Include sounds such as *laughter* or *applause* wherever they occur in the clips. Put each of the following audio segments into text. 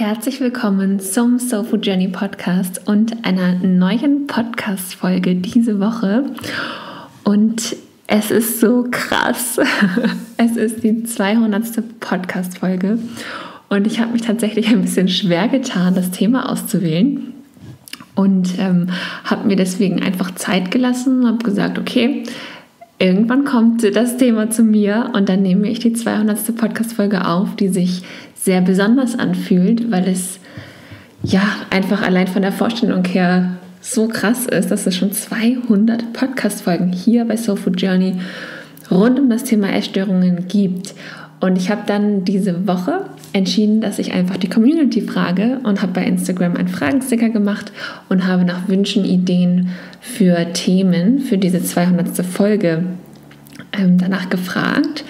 Herzlich willkommen zum Soul Food Journey Podcast und einer neuen Podcast-Folge diese Woche. Und es ist so krass. *laughs* Es ist die 200. Podcast-Folge und ich habe mich tatsächlich ein bisschen schwer getan, das Thema auszuwählen und ähm, habe mir deswegen einfach Zeit gelassen, habe gesagt, okay, irgendwann kommt das Thema zu mir und dann nehme ich die 200. Podcast-Folge auf, die sich sehr besonders anfühlt, weil es ja einfach allein von der Vorstellung her so krass ist, dass es schon 200 Podcast-Folgen hier bei Soul Food Journey rund um das Thema Essstörungen gibt. Und ich habe dann diese Woche entschieden, dass ich einfach die Community frage und habe bei Instagram einen Fragensticker gemacht und habe nach Wünschen, Ideen für Themen für diese 200. Folge ähm, danach gefragt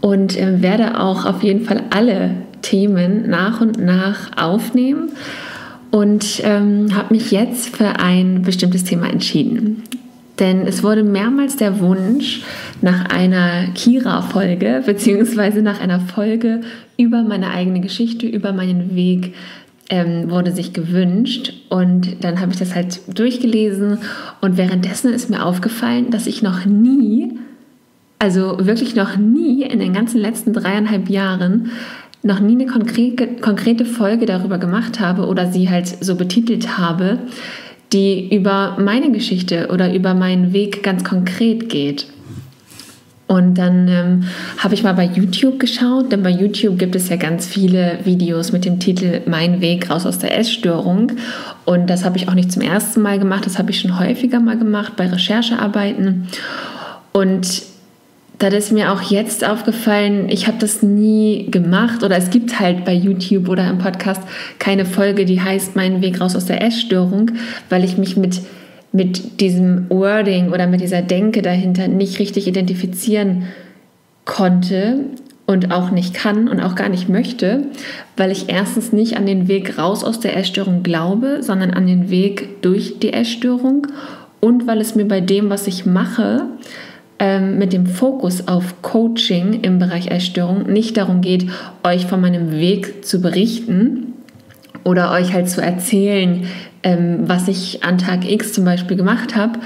und äh, werde auch auf jeden Fall alle Themen nach und nach aufnehmen und ähm, habe mich jetzt für ein bestimmtes Thema entschieden. Denn es wurde mehrmals der Wunsch nach einer Kira-Folge, beziehungsweise nach einer Folge über meine eigene Geschichte, über meinen Weg, ähm, wurde sich gewünscht. Und dann habe ich das halt durchgelesen und währenddessen ist mir aufgefallen, dass ich noch nie, also wirklich noch nie in den ganzen letzten dreieinhalb Jahren, noch nie eine konkrete, Folge darüber gemacht habe oder sie halt so betitelt habe, die über meine Geschichte oder über meinen Weg ganz konkret geht. Und dann ähm, habe ich mal bei YouTube geschaut, denn bei YouTube gibt es ja ganz viele Videos mit dem Titel Mein Weg raus aus der Essstörung. Und das habe ich auch nicht zum ersten Mal gemacht, das habe ich schon häufiger mal gemacht bei Recherchearbeiten. Und da ist mir auch jetzt aufgefallen, ich habe das nie gemacht oder es gibt halt bei YouTube oder im Podcast keine Folge, die heißt Mein Weg raus aus der Essstörung, weil ich mich mit, mit diesem Wording oder mit dieser Denke dahinter nicht richtig identifizieren konnte und auch nicht kann und auch gar nicht möchte, weil ich erstens nicht an den Weg raus aus der Essstörung glaube, sondern an den Weg durch die Essstörung und weil es mir bei dem, was ich mache, ähm, mit dem Fokus auf Coaching im Bereich Essstörung nicht darum geht, euch von meinem Weg zu berichten oder euch halt zu erzählen, ähm, was ich an Tag X zum Beispiel gemacht habe,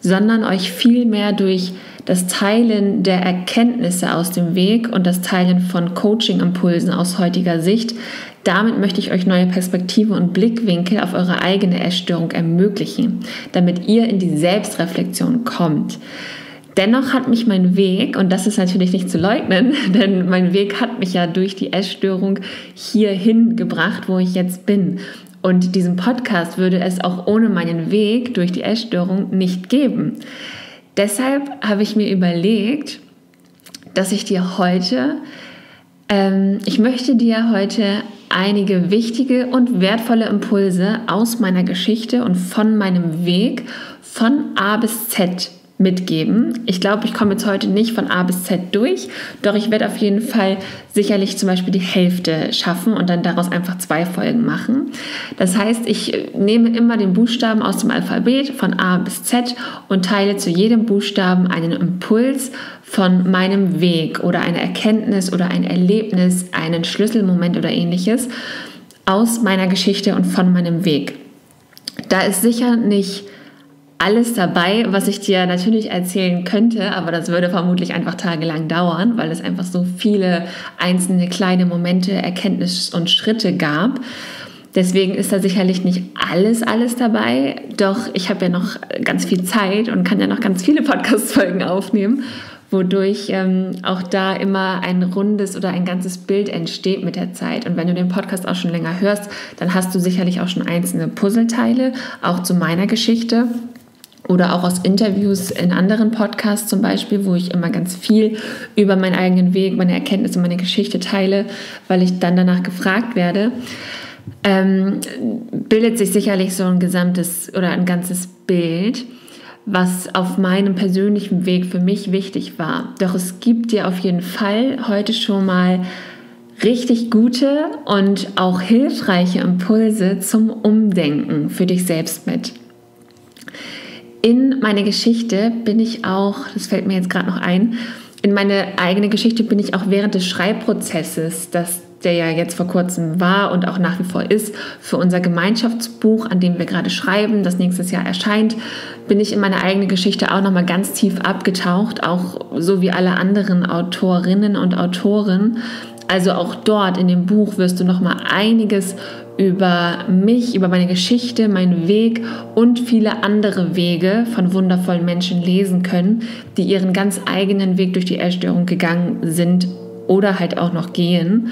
sondern euch vielmehr durch das Teilen der Erkenntnisse aus dem Weg und das Teilen von Coaching-Impulsen aus heutiger Sicht, damit möchte ich euch neue Perspektiven und Blickwinkel auf eure eigene Essstörung ermöglichen, damit ihr in die Selbstreflexion kommt. Dennoch hat mich mein Weg, und das ist natürlich nicht zu leugnen, *laughs* denn mein Weg hat mich ja durch die Essstörung hierhin gebracht, wo ich jetzt bin. Und diesen Podcast würde es auch ohne meinen Weg durch die Essstörung nicht geben. Deshalb habe ich mir überlegt, dass ich dir heute, ähm, ich möchte dir heute einige wichtige und wertvolle Impulse aus meiner Geschichte und von meinem Weg von A bis Z mitgeben. Ich glaube, ich komme jetzt heute nicht von A bis Z durch, doch ich werde auf jeden Fall sicherlich zum Beispiel die Hälfte schaffen und dann daraus einfach zwei Folgen machen. Das heißt, ich nehme immer den Buchstaben aus dem Alphabet von A bis Z und teile zu jedem Buchstaben einen Impuls von meinem Weg oder eine Erkenntnis oder ein Erlebnis, einen Schlüsselmoment oder ähnliches aus meiner Geschichte und von meinem Weg. Da ist sicher nicht alles dabei, was ich dir natürlich erzählen könnte, aber das würde vermutlich einfach tagelang dauern, weil es einfach so viele einzelne kleine Momente, Erkenntnisse und Schritte gab. Deswegen ist da sicherlich nicht alles, alles dabei. Doch ich habe ja noch ganz viel Zeit und kann ja noch ganz viele Podcast-Folgen aufnehmen, wodurch ähm, auch da immer ein rundes oder ein ganzes Bild entsteht mit der Zeit. Und wenn du den Podcast auch schon länger hörst, dann hast du sicherlich auch schon einzelne Puzzleteile, auch zu meiner Geschichte oder auch aus Interviews in anderen Podcasts zum Beispiel, wo ich immer ganz viel über meinen eigenen Weg, meine Erkenntnisse, meine Geschichte teile, weil ich dann danach gefragt werde, ähm, bildet sich sicherlich so ein gesamtes oder ein ganzes Bild, was auf meinem persönlichen Weg für mich wichtig war. Doch es gibt dir auf jeden Fall heute schon mal richtig gute und auch hilfreiche Impulse zum Umdenken für dich selbst mit in meine Geschichte bin ich auch, das fällt mir jetzt gerade noch ein, in meine eigene Geschichte bin ich auch während des Schreibprozesses, das der ja jetzt vor kurzem war und auch nach wie vor ist, für unser Gemeinschaftsbuch, an dem wir gerade schreiben, das nächstes Jahr erscheint, bin ich in meine eigene Geschichte auch nochmal ganz tief abgetaucht, auch so wie alle anderen Autorinnen und Autoren. Also auch dort in dem Buch wirst du nochmal einiges über mich, über meine Geschichte, meinen Weg und viele andere Wege von wundervollen Menschen lesen können, die ihren ganz eigenen Weg durch die Essstörung gegangen sind oder halt auch noch gehen.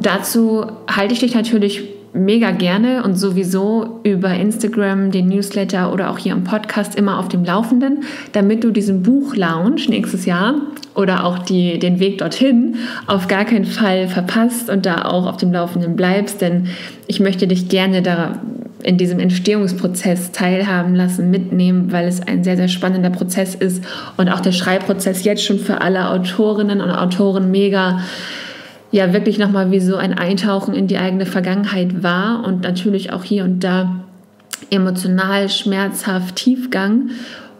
Dazu halte ich dich natürlich mega gerne und sowieso über Instagram, den Newsletter oder auch hier im Podcast immer auf dem Laufenden, damit du diesen Buchlaunch nächstes Jahr oder auch die, den Weg dorthin auf gar keinen Fall verpasst und da auch auf dem Laufenden bleibst, denn ich möchte dich gerne da in diesem Entstehungsprozess teilhaben lassen, mitnehmen, weil es ein sehr, sehr spannender Prozess ist und auch der Schreibprozess jetzt schon für alle Autorinnen und Autoren mega ja wirklich nochmal wie so ein Eintauchen in die eigene Vergangenheit war und natürlich auch hier und da emotional, schmerzhaft, Tiefgang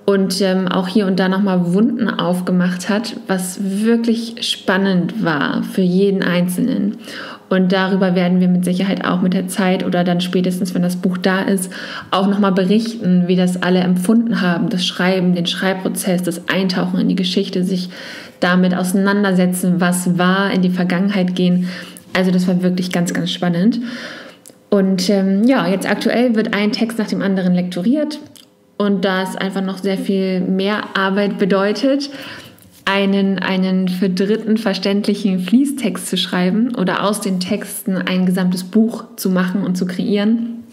und ähm, auch hier und da nochmal Wunden aufgemacht hat, was wirklich spannend war für jeden Einzelnen. Und darüber werden wir mit Sicherheit auch mit der Zeit oder dann spätestens, wenn das Buch da ist, auch nochmal berichten, wie das alle empfunden haben, das Schreiben, den Schreibprozess, das Eintauchen in die Geschichte, sich damit auseinandersetzen, was war, in die Vergangenheit gehen. Also das war wirklich ganz, ganz spannend. Und ähm, ja, jetzt aktuell wird ein Text nach dem anderen lektoriert und da es einfach noch sehr viel mehr Arbeit bedeutet, einen, einen für Dritten verständlichen Fließtext zu schreiben oder aus den Texten ein gesamtes Buch zu machen und zu kreieren.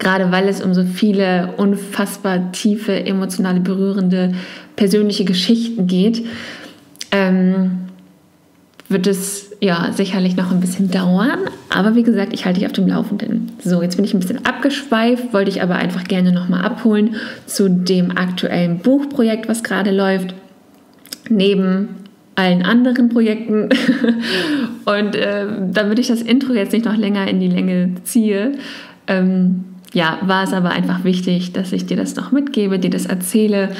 Gerade weil es um so viele unfassbar tiefe, emotionale, berührende, persönliche Geschichten geht, ähm, wird es ja sicherlich noch ein bisschen dauern. Aber wie gesagt, ich halte dich auf dem Laufenden. So, jetzt bin ich ein bisschen abgeschweift, wollte ich aber einfach gerne nochmal abholen zu dem aktuellen Buchprojekt, was gerade läuft neben allen anderen Projekten. *laughs* Und äh, damit ich das Intro jetzt nicht noch länger in die Länge ziehe, ähm, ja, war es aber einfach wichtig, dass ich dir das noch mitgebe, dir das erzähle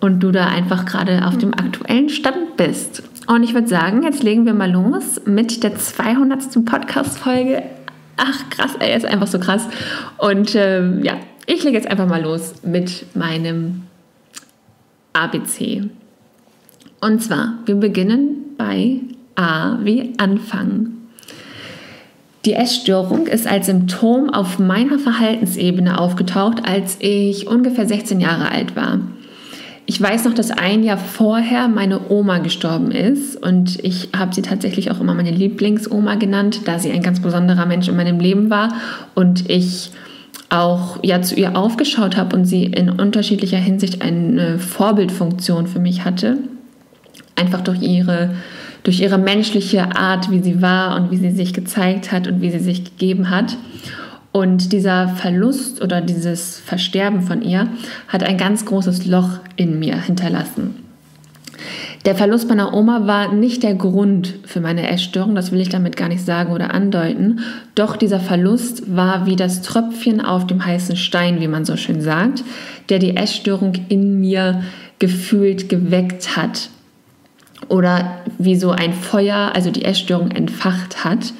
und du da einfach gerade auf dem aktuellen Stand bist. Und ich würde sagen, jetzt legen wir mal los mit der 200. Podcast-Folge. Ach, krass, er ist einfach so krass. Und ähm, ja, ich lege jetzt einfach mal los mit meinem ABC. Und zwar, wir beginnen bei A wie Anfang. Die Essstörung ist als Symptom auf meiner Verhaltensebene aufgetaucht, als ich ungefähr 16 Jahre alt war. Ich weiß noch, dass ein Jahr vorher meine Oma gestorben ist und ich habe sie tatsächlich auch immer meine Lieblingsoma genannt, da sie ein ganz besonderer Mensch in meinem Leben war und ich auch ja zu ihr aufgeschaut habe und sie in unterschiedlicher Hinsicht eine Vorbildfunktion für mich hatte einfach durch ihre, durch ihre menschliche Art, wie sie war und wie sie sich gezeigt hat und wie sie sich gegeben hat. Und dieser Verlust oder dieses Versterben von ihr hat ein ganz großes Loch in mir hinterlassen. Der Verlust meiner Oma war nicht der Grund für meine Essstörung, das will ich damit gar nicht sagen oder andeuten. Doch dieser Verlust war wie das Tröpfchen auf dem heißen Stein, wie man so schön sagt, der die Essstörung in mir gefühlt geweckt hat oder wie so ein Feuer, also die Essstörung entfacht hat,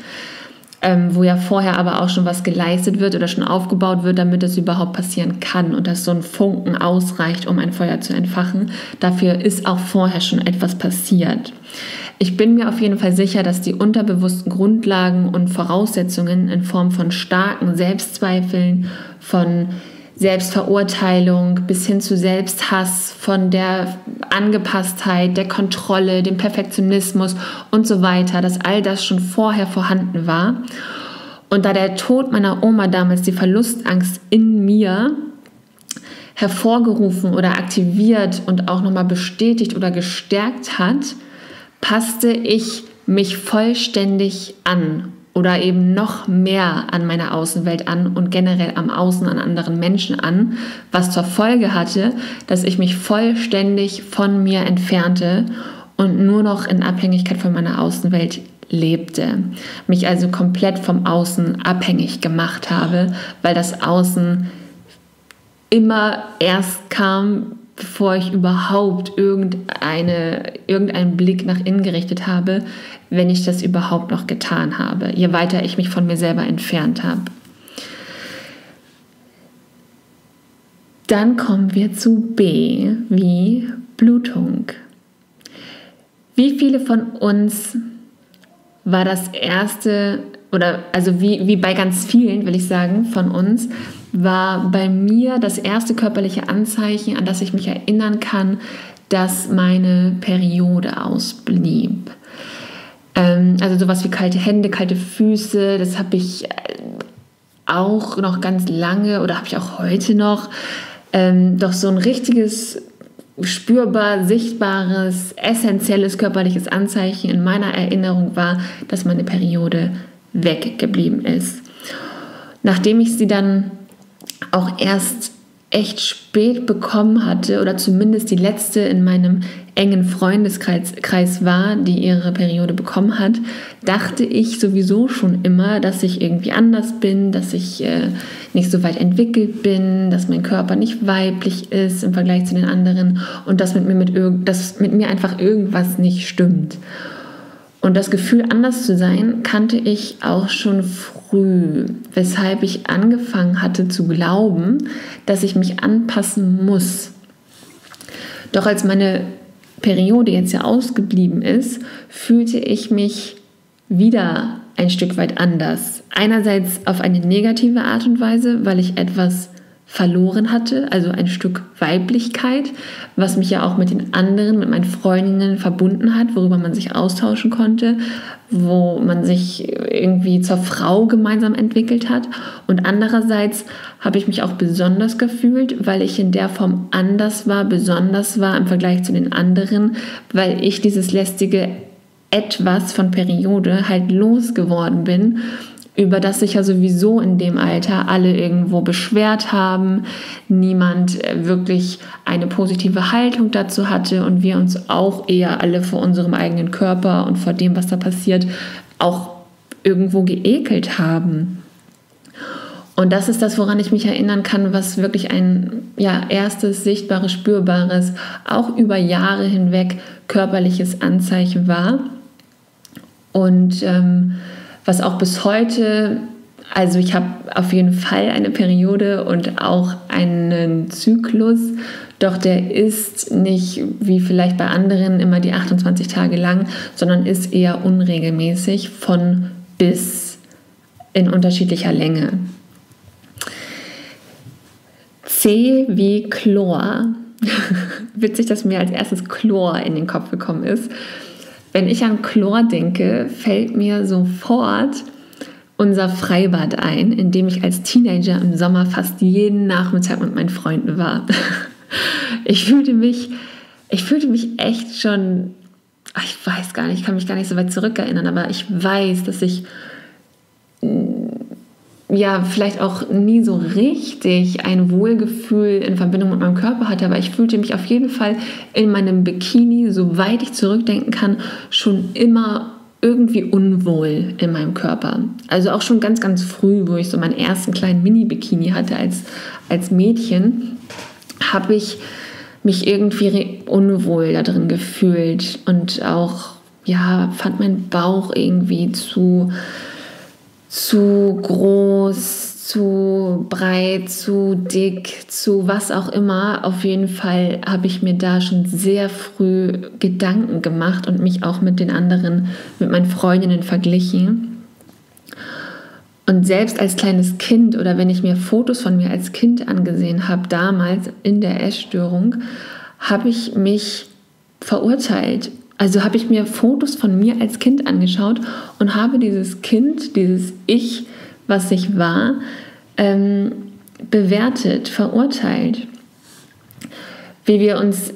ähm, wo ja vorher aber auch schon was geleistet wird oder schon aufgebaut wird, damit es überhaupt passieren kann und dass so ein Funken ausreicht, um ein Feuer zu entfachen. Dafür ist auch vorher schon etwas passiert. Ich bin mir auf jeden Fall sicher, dass die unterbewussten Grundlagen und Voraussetzungen in Form von starken Selbstzweifeln, von Selbstverurteilung bis hin zu Selbsthass, von der Angepasstheit, der Kontrolle, dem Perfektionismus und so weiter, dass all das schon vorher vorhanden war. Und da der Tod meiner Oma damals die Verlustangst in mir hervorgerufen oder aktiviert und auch nochmal bestätigt oder gestärkt hat, passte ich mich vollständig an oder eben noch mehr an meine Außenwelt an und generell am Außen an anderen Menschen an, was zur Folge hatte, dass ich mich vollständig von mir entfernte und nur noch in Abhängigkeit von meiner Außenwelt lebte. Mich also komplett vom Außen abhängig gemacht habe, weil das Außen immer erst kam, bevor ich überhaupt irgendeine, irgendeinen Blick nach innen gerichtet habe, wenn ich das überhaupt noch getan habe, je weiter ich mich von mir selber entfernt habe. Dann kommen wir zu B wie Blutung. Wie viele von uns war das erste, oder also wie, wie bei ganz vielen, will ich sagen, von uns, war bei mir das erste körperliche Anzeichen, an das ich mich erinnern kann, dass meine Periode ausblieb. Ähm, also sowas wie kalte Hände, kalte Füße, das habe ich äh, auch noch ganz lange oder habe ich auch heute noch. Ähm, doch so ein richtiges spürbar, sichtbares, essentielles körperliches Anzeichen in meiner Erinnerung war, dass meine Periode weggeblieben ist. Nachdem ich sie dann auch erst echt spät bekommen hatte oder zumindest die letzte in meinem engen Freundeskreis war, die ihre Periode bekommen hat, dachte ich sowieso schon immer, dass ich irgendwie anders bin, dass ich äh, nicht so weit entwickelt bin, dass mein Körper nicht weiblich ist im Vergleich zu den anderen und dass mit mir, mit dass mit mir einfach irgendwas nicht stimmt. Und das Gefühl, anders zu sein, kannte ich auch schon früh, weshalb ich angefangen hatte zu glauben, dass ich mich anpassen muss. Doch als meine Periode jetzt ja ausgeblieben ist, fühlte ich mich wieder ein Stück weit anders. Einerseits auf eine negative Art und Weise, weil ich etwas verloren hatte, also ein Stück Weiblichkeit, was mich ja auch mit den anderen, mit meinen Freundinnen verbunden hat, worüber man sich austauschen konnte, wo man sich irgendwie zur Frau gemeinsam entwickelt hat. Und andererseits habe ich mich auch besonders gefühlt, weil ich in der Form anders war, besonders war im Vergleich zu den anderen, weil ich dieses lästige etwas von Periode halt losgeworden bin über das sich ja sowieso in dem Alter alle irgendwo beschwert haben, niemand äh, wirklich eine positive Haltung dazu hatte und wir uns auch eher alle vor unserem eigenen Körper und vor dem, was da passiert, auch irgendwo geekelt haben. Und das ist das, woran ich mich erinnern kann, was wirklich ein ja, erstes sichtbares, spürbares, auch über Jahre hinweg körperliches Anzeichen war. Und ähm, was auch bis heute, also ich habe auf jeden Fall eine Periode und auch einen Zyklus, doch der ist nicht wie vielleicht bei anderen immer die 28 Tage lang, sondern ist eher unregelmäßig von bis in unterschiedlicher Länge. C wie Chlor. *laughs* Witzig, dass mir als erstes Chlor in den Kopf gekommen ist. Wenn ich an Chlor denke, fällt mir sofort unser Freibad ein, in dem ich als Teenager im Sommer fast jeden Nachmittag mit meinen Freunden war. *laughs* Ich fühlte mich, ich fühlte mich echt schon, ich weiß gar nicht, ich kann mich gar nicht so weit zurückerinnern, aber ich weiß, dass ich ja vielleicht auch nie so richtig ein Wohlgefühl in Verbindung mit meinem Körper hatte, aber ich fühlte mich auf jeden Fall in meinem Bikini, soweit ich zurückdenken kann, schon immer irgendwie unwohl in meinem Körper. Also auch schon ganz, ganz früh, wo ich so meinen ersten kleinen Mini-Bikini hatte als, als Mädchen, habe ich mich irgendwie unwohl da drin gefühlt und auch, ja, fand mein Bauch irgendwie zu zu groß, zu breit, zu dick, zu was auch immer. Auf jeden Fall habe ich mir da schon sehr früh Gedanken gemacht und mich auch mit den anderen, mit meinen Freundinnen verglichen. Und selbst als kleines Kind oder wenn ich mir Fotos von mir als Kind angesehen habe, damals in der Essstörung, habe ich mich verurteilt also habe ich mir Fotos von mir als Kind angeschaut und habe dieses Kind, dieses Ich, was ich war, ähm, bewertet, verurteilt. Wie wir uns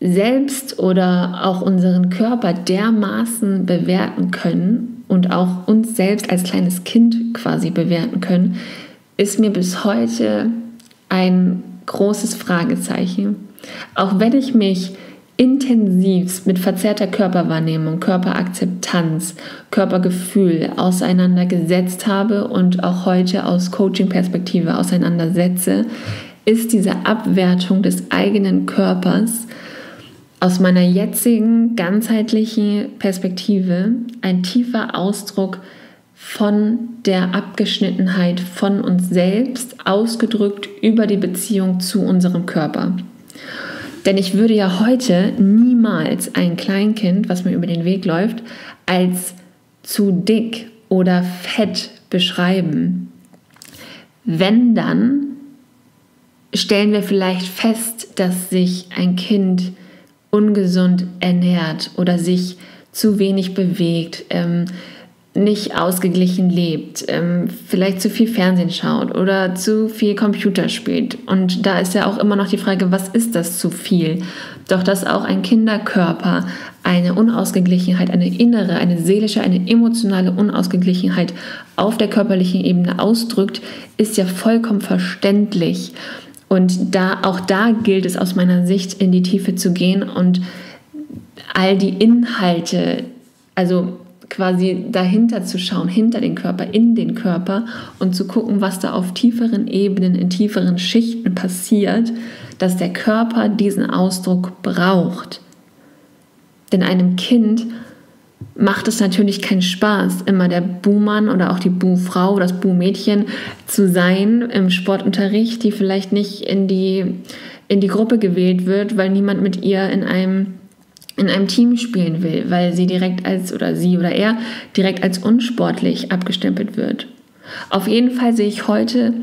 selbst oder auch unseren Körper dermaßen bewerten können und auch uns selbst als kleines Kind quasi bewerten können, ist mir bis heute ein großes Fragezeichen. Auch wenn ich mich intensivst mit verzerrter Körperwahrnehmung, Körperakzeptanz, Körpergefühl auseinandergesetzt habe und auch heute aus Coaching-Perspektive auseinandersetze, ist diese Abwertung des eigenen Körpers aus meiner jetzigen ganzheitlichen Perspektive ein tiefer Ausdruck von der Abgeschnittenheit von uns selbst, ausgedrückt über die Beziehung zu unserem Körper. Denn ich würde ja heute niemals ein Kleinkind, was mir über den Weg läuft, als zu dick oder fett beschreiben. Wenn dann stellen wir vielleicht fest, dass sich ein Kind ungesund ernährt oder sich zu wenig bewegt, ähm, nicht ausgeglichen lebt, ähm, vielleicht zu viel Fernsehen schaut oder zu viel Computer spielt. Und da ist ja auch immer noch die Frage, was ist das zu viel? Doch dass auch ein Kinderkörper eine Unausgeglichenheit, eine innere, eine seelische, eine emotionale Unausgeglichenheit auf der körperlichen Ebene ausdrückt, ist ja vollkommen verständlich. Und da, auch da gilt es aus meiner Sicht in die Tiefe zu gehen und all die Inhalte, also quasi dahinter zu schauen, hinter den Körper, in den Körper und zu gucken, was da auf tieferen Ebenen, in tieferen Schichten passiert, dass der Körper diesen Ausdruck braucht. Denn einem Kind macht es natürlich keinen Spaß, immer der Buhmann oder auch die Buhfrau, das Buhmädchen zu sein im Sportunterricht, die vielleicht nicht in die, in die Gruppe gewählt wird, weil niemand mit ihr in einem, in einem Team spielen will, weil sie direkt als, oder sie oder er direkt als unsportlich abgestempelt wird. Auf jeden Fall sehe ich heute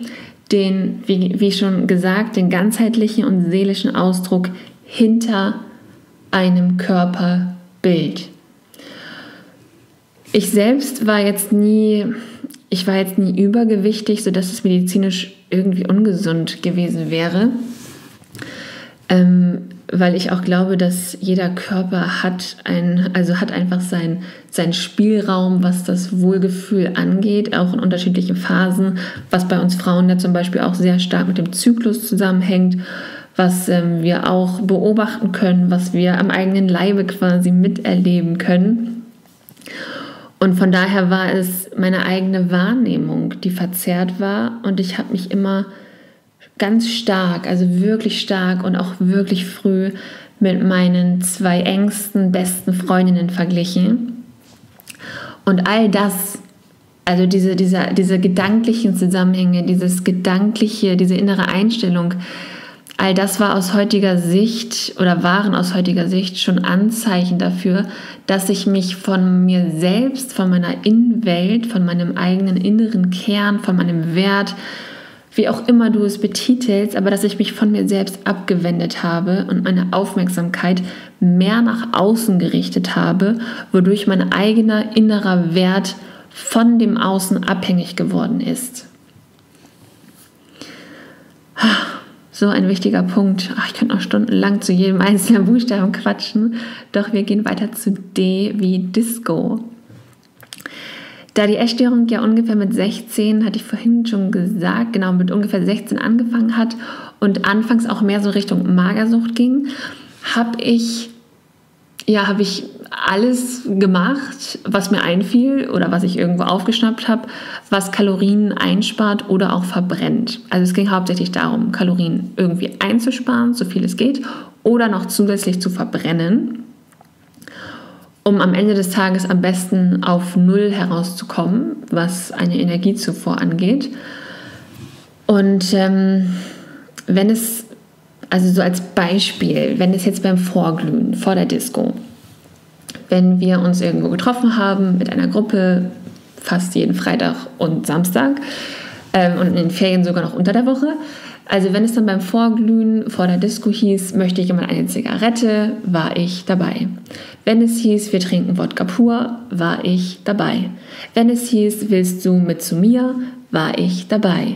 den, wie, wie schon gesagt, den ganzheitlichen und seelischen Ausdruck hinter einem Körperbild. Ich selbst war jetzt nie, ich war jetzt nie übergewichtig, sodass es medizinisch irgendwie ungesund gewesen wäre. Ähm, weil ich auch glaube, dass jeder Körper hat ein, also hat einfach seinen sein Spielraum, was das Wohlgefühl angeht, auch in unterschiedlichen Phasen, was bei uns Frauen ja zum Beispiel auch sehr stark mit dem Zyklus zusammenhängt, was ähm, wir auch beobachten können, was wir am eigenen Leibe quasi miterleben können. Und von daher war es meine eigene Wahrnehmung, die verzerrt war. Und ich habe mich immer ganz stark, also wirklich stark und auch wirklich früh mit meinen zwei engsten, besten Freundinnen verglichen. Und all das, also diese, diese, diese gedanklichen Zusammenhänge, dieses gedankliche, diese innere Einstellung, All das war aus heutiger Sicht oder waren aus heutiger Sicht schon Anzeichen dafür, dass ich mich von mir selbst, von meiner Innenwelt, von meinem eigenen inneren Kern, von meinem Wert, wie auch immer du es betitelst, aber dass ich mich von mir selbst abgewendet habe und meine Aufmerksamkeit mehr nach außen gerichtet habe, wodurch mein eigener innerer Wert von dem Außen abhängig geworden ist. So ein wichtiger Punkt. Ach, ich könnte noch stundenlang zu jedem einzelnen Buchstaben quatschen. Doch wir gehen weiter zu D wie Disco. Da die Essstörung ja ungefähr mit 16, hatte ich vorhin schon gesagt, genau mit ungefähr 16 angefangen hat und anfangs auch mehr so Richtung Magersucht ging, habe ich ja, habe ich alles gemacht, was mir einfiel oder was ich irgendwo aufgeschnappt habe, was Kalorien einspart oder auch verbrennt. Also es ging hauptsächlich darum, Kalorien irgendwie einzusparen, so viel es geht, oder noch zusätzlich zu verbrennen, um am Ende des Tages am besten auf Null herauszukommen, was eine Energiezufuhr angeht. Und ähm, wenn es also so als Beispiel, wenn es jetzt beim Vorglühen vor der Disco, wenn wir uns irgendwo getroffen haben mit einer Gruppe, fast jeden Freitag und Samstag ähm, und in den Ferien sogar noch unter der Woche. Also wenn es dann beim Vorglühen vor der Disco hieß, möchte ich jemand eine Zigarette, war ich dabei. Wenn es hieß, wir trinken Wodka pur, war ich dabei. Wenn es hieß, willst du mit zu mir, war ich dabei.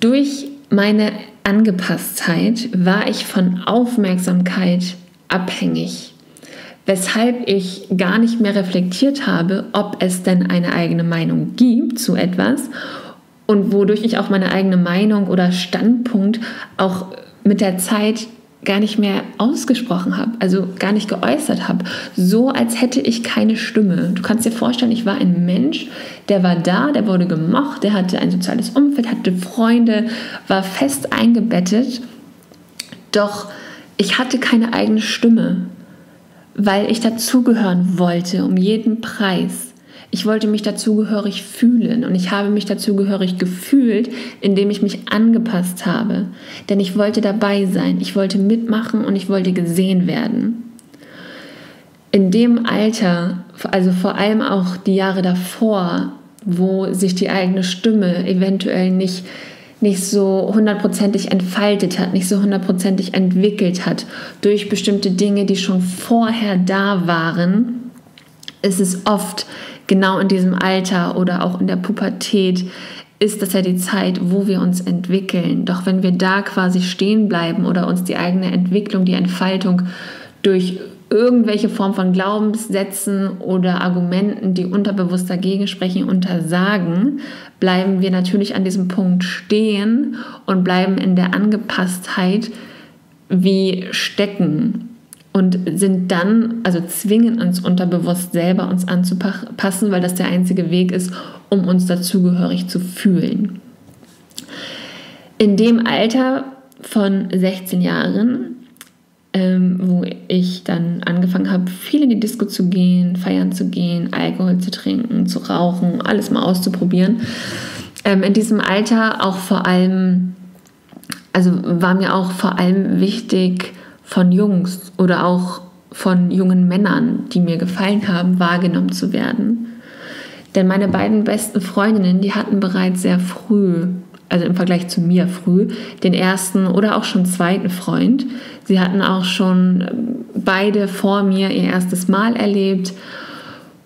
Durch meine Angepasstheit war ich von Aufmerksamkeit abhängig, weshalb ich gar nicht mehr reflektiert habe, ob es denn eine eigene Meinung gibt zu etwas und wodurch ich auch meine eigene Meinung oder Standpunkt auch mit der Zeit gar nicht mehr ausgesprochen habe, also gar nicht geäußert habe. So als hätte ich keine Stimme. Du kannst dir vorstellen, ich war ein Mensch, der war da, der wurde gemocht, der hatte ein soziales Umfeld, hatte Freunde, war fest eingebettet. Doch ich hatte keine eigene Stimme, weil ich dazugehören wollte, um jeden Preis. Ich wollte mich dazugehörig fühlen und ich habe mich dazugehörig gefühlt, indem ich mich angepasst habe. Denn ich wollte dabei sein, ich wollte mitmachen und ich wollte gesehen werden. In dem Alter, also vor allem auch die Jahre davor, wo sich die eigene Stimme eventuell nicht, nicht so hundertprozentig entfaltet hat, nicht so hundertprozentig entwickelt hat, durch bestimmte Dinge, die schon vorher da waren, ist es oft genau in diesem Alter oder auch in der Pubertät ist das ja die Zeit, wo wir uns entwickeln. Doch wenn wir da quasi stehen bleiben oder uns die eigene Entwicklung, die Entfaltung durch irgendwelche Form von Glaubenssätzen oder Argumenten, die unterbewusst dagegen sprechen, untersagen, bleiben wir natürlich an diesem Punkt stehen und bleiben in der Angepasstheit wie stecken und sind dann, also zwingen uns unterbewusst selber uns anzupassen, weil das der einzige Weg ist, um uns dazugehörig zu fühlen. In dem Alter von 16 Jahren, ähm, wo ich dann angefangen habe, viel in die Disco zu gehen, feiern zu gehen, Alkohol zu trinken, zu rauchen, alles mal auszuprobieren, ähm, in diesem Alter auch vor allem, also war mir auch vor allem wichtig, von Jungs oder auch von jungen Männern, die mir gefallen haben, wahrgenommen zu werden. Denn meine beiden besten Freundinnen, die hatten bereits sehr früh, also im Vergleich zu mir früh, den ersten oder auch schon zweiten Freund. Sie hatten auch schon ähm, beide vor mir ihr erstes Mal erlebt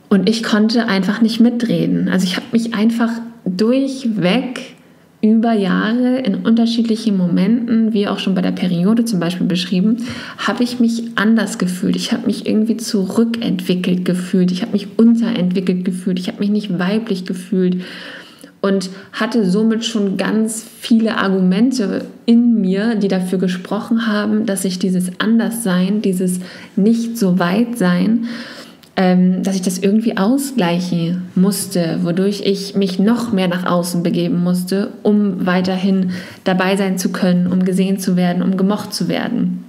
und ich konnte einfach nicht mitreden. Also ich habe mich einfach durchweg über Jahre in unterschiedlichen Momenten, wie auch schon bei der Periode zum Beispiel beschrieben, habe ich mich anders gefühlt. Ich habe mich irgendwie zurückentwickelt gefühlt. Ich habe mich unterentwickelt gefühlt. Ich habe mich nicht weiblich gefühlt und hatte somit schon ganz viele Argumente in mir, die dafür gesprochen haben, dass ich dieses Anderssein, dieses nicht so weit sein, ähm, dass ich das irgendwie ausgleichen musste, wodurch ich mich noch mehr nach außen begeben musste, um weiterhin dabei sein zu können, um gesehen zu werden, um gemocht zu werden.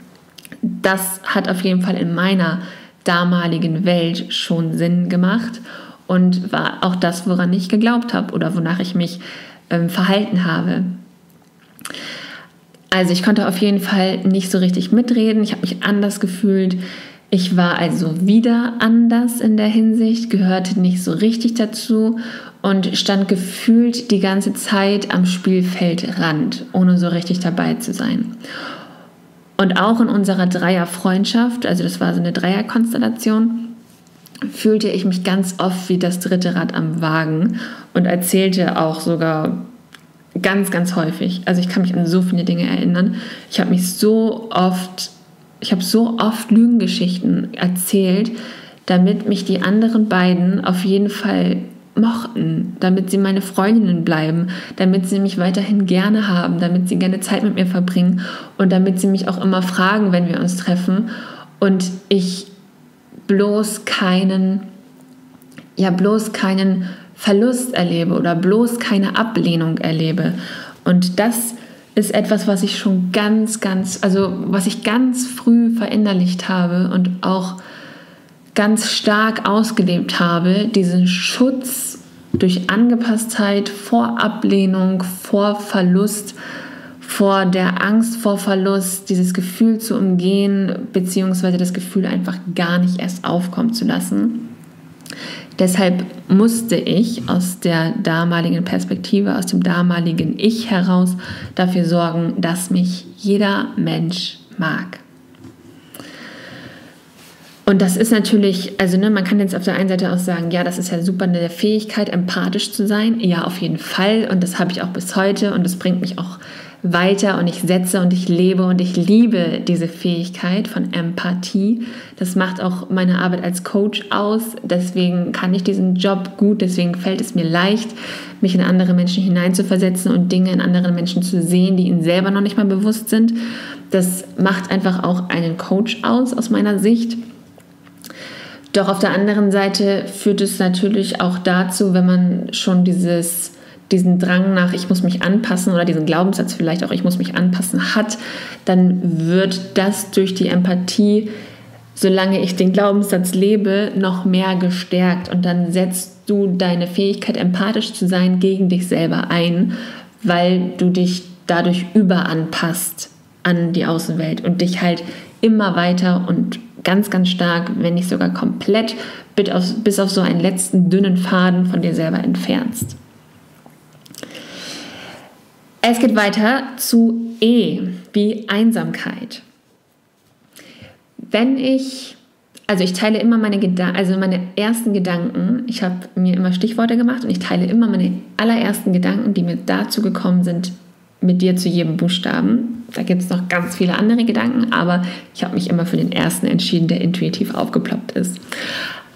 Das hat auf jeden Fall in meiner damaligen Welt schon Sinn gemacht und war auch das, woran ich geglaubt habe oder wonach ich mich ähm, verhalten habe. Also ich konnte auf jeden Fall nicht so richtig mitreden, ich habe mich anders gefühlt. Ich war also wieder anders in der Hinsicht, gehörte nicht so richtig dazu und stand gefühlt die ganze Zeit am Spielfeldrand, ohne so richtig dabei zu sein. Und auch in unserer Dreierfreundschaft, also das war so eine Dreierkonstellation, fühlte ich mich ganz oft wie das dritte Rad am Wagen und erzählte auch sogar ganz, ganz häufig. Also ich kann mich an so viele Dinge erinnern. Ich habe mich so oft ich habe so oft Lügengeschichten erzählt, damit mich die anderen beiden auf jeden Fall mochten, damit sie meine Freundinnen bleiben, damit sie mich weiterhin gerne haben, damit sie gerne Zeit mit mir verbringen und damit sie mich auch immer fragen, wenn wir uns treffen und ich bloß keinen, ja bloß keinen Verlust erlebe oder bloß keine Ablehnung erlebe. Und das ist etwas, was ich schon ganz, ganz, also was ich ganz früh verinnerlicht habe und auch ganz stark ausgelebt habe, diesen Schutz durch Angepasstheit vor Ablehnung, vor Verlust, vor der Angst vor Verlust, dieses Gefühl zu umgehen, beziehungsweise das Gefühl einfach gar nicht erst aufkommen zu lassen. Deshalb musste ich aus der damaligen Perspektive, aus dem damaligen Ich heraus dafür sorgen, dass mich jeder Mensch mag. Und das ist natürlich, also ne, man kann jetzt auf der einen Seite auch sagen, ja, das ist ja super eine Fähigkeit, empathisch zu sein. Ja, auf jeden Fall. Und das habe ich auch bis heute und das bringt mich auch weiter und ich setze und ich lebe und ich liebe diese Fähigkeit von Empathie. Das macht auch meine Arbeit als Coach aus. Deswegen kann ich diesen Job gut, deswegen fällt es mir leicht, mich in andere Menschen hineinzuversetzen und Dinge in anderen Menschen zu sehen, die ihnen selber noch nicht mal bewusst sind. Das macht einfach auch einen Coach aus, aus meiner Sicht. Doch auf der anderen Seite führt es natürlich auch dazu, wenn man schon dieses, diesen Drang nach, ich muss mich anpassen oder diesen Glaubenssatz vielleicht auch, ich muss mich anpassen hat, dann wird das durch die Empathie, solange ich den Glaubenssatz lebe, noch mehr gestärkt. Und dann setzt du deine Fähigkeit, empathisch zu sein, gegen dich selber ein, weil du dich dadurch überanpasst an die Außenwelt und dich halt immer weiter und ganz, ganz stark, wenn nicht sogar komplett, bis auf so einen letzten dünnen Faden von dir selber entfernst. Es geht weiter zu E, wie Einsamkeit. Wenn ich, also ich teile immer meine Gedanken, also meine ersten Gedanken, ich habe mir immer Stichworte gemacht und ich teile immer meine allerersten Gedanken, die mir dazu gekommen sind, mit dir zu jedem Buchstaben. Da gibt es noch ganz viele andere Gedanken, aber ich habe mich immer für den ersten entschieden, der intuitiv aufgeploppt ist.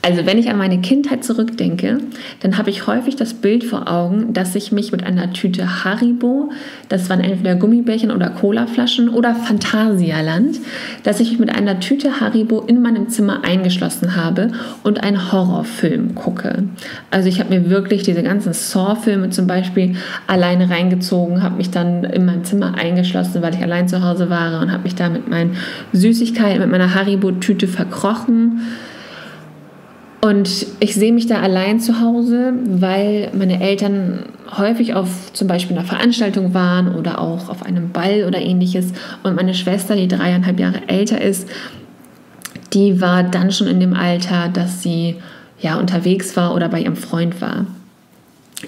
Also wenn ich an meine Kindheit zurückdenke, dann habe ich häufig das Bild vor Augen, dass ich mich mit einer Tüte Haribo, das waren entweder Gummibärchen oder Colaflaschen oder Phantasialand, dass ich mich mit einer Tüte Haribo in meinem Zimmer eingeschlossen habe und einen Horrorfilm gucke. Also ich habe mir wirklich diese ganzen Saw-Filme zum Beispiel alleine reingezogen, habe mich dann in meinem Zimmer eingeschlossen, weil ich allein zu Hause war und habe mich da mit meinen Süßigkeiten, mit meiner Haribo-Tüte verkrochen und ich sehe mich da allein zu Hause, weil meine Eltern häufig auf zum Beispiel einer Veranstaltung waren oder auch auf einem Ball oder ähnliches. Und meine Schwester, die dreieinhalb Jahre älter ist, die war dann schon in dem Alter, dass sie ja unterwegs war oder bei ihrem Freund war.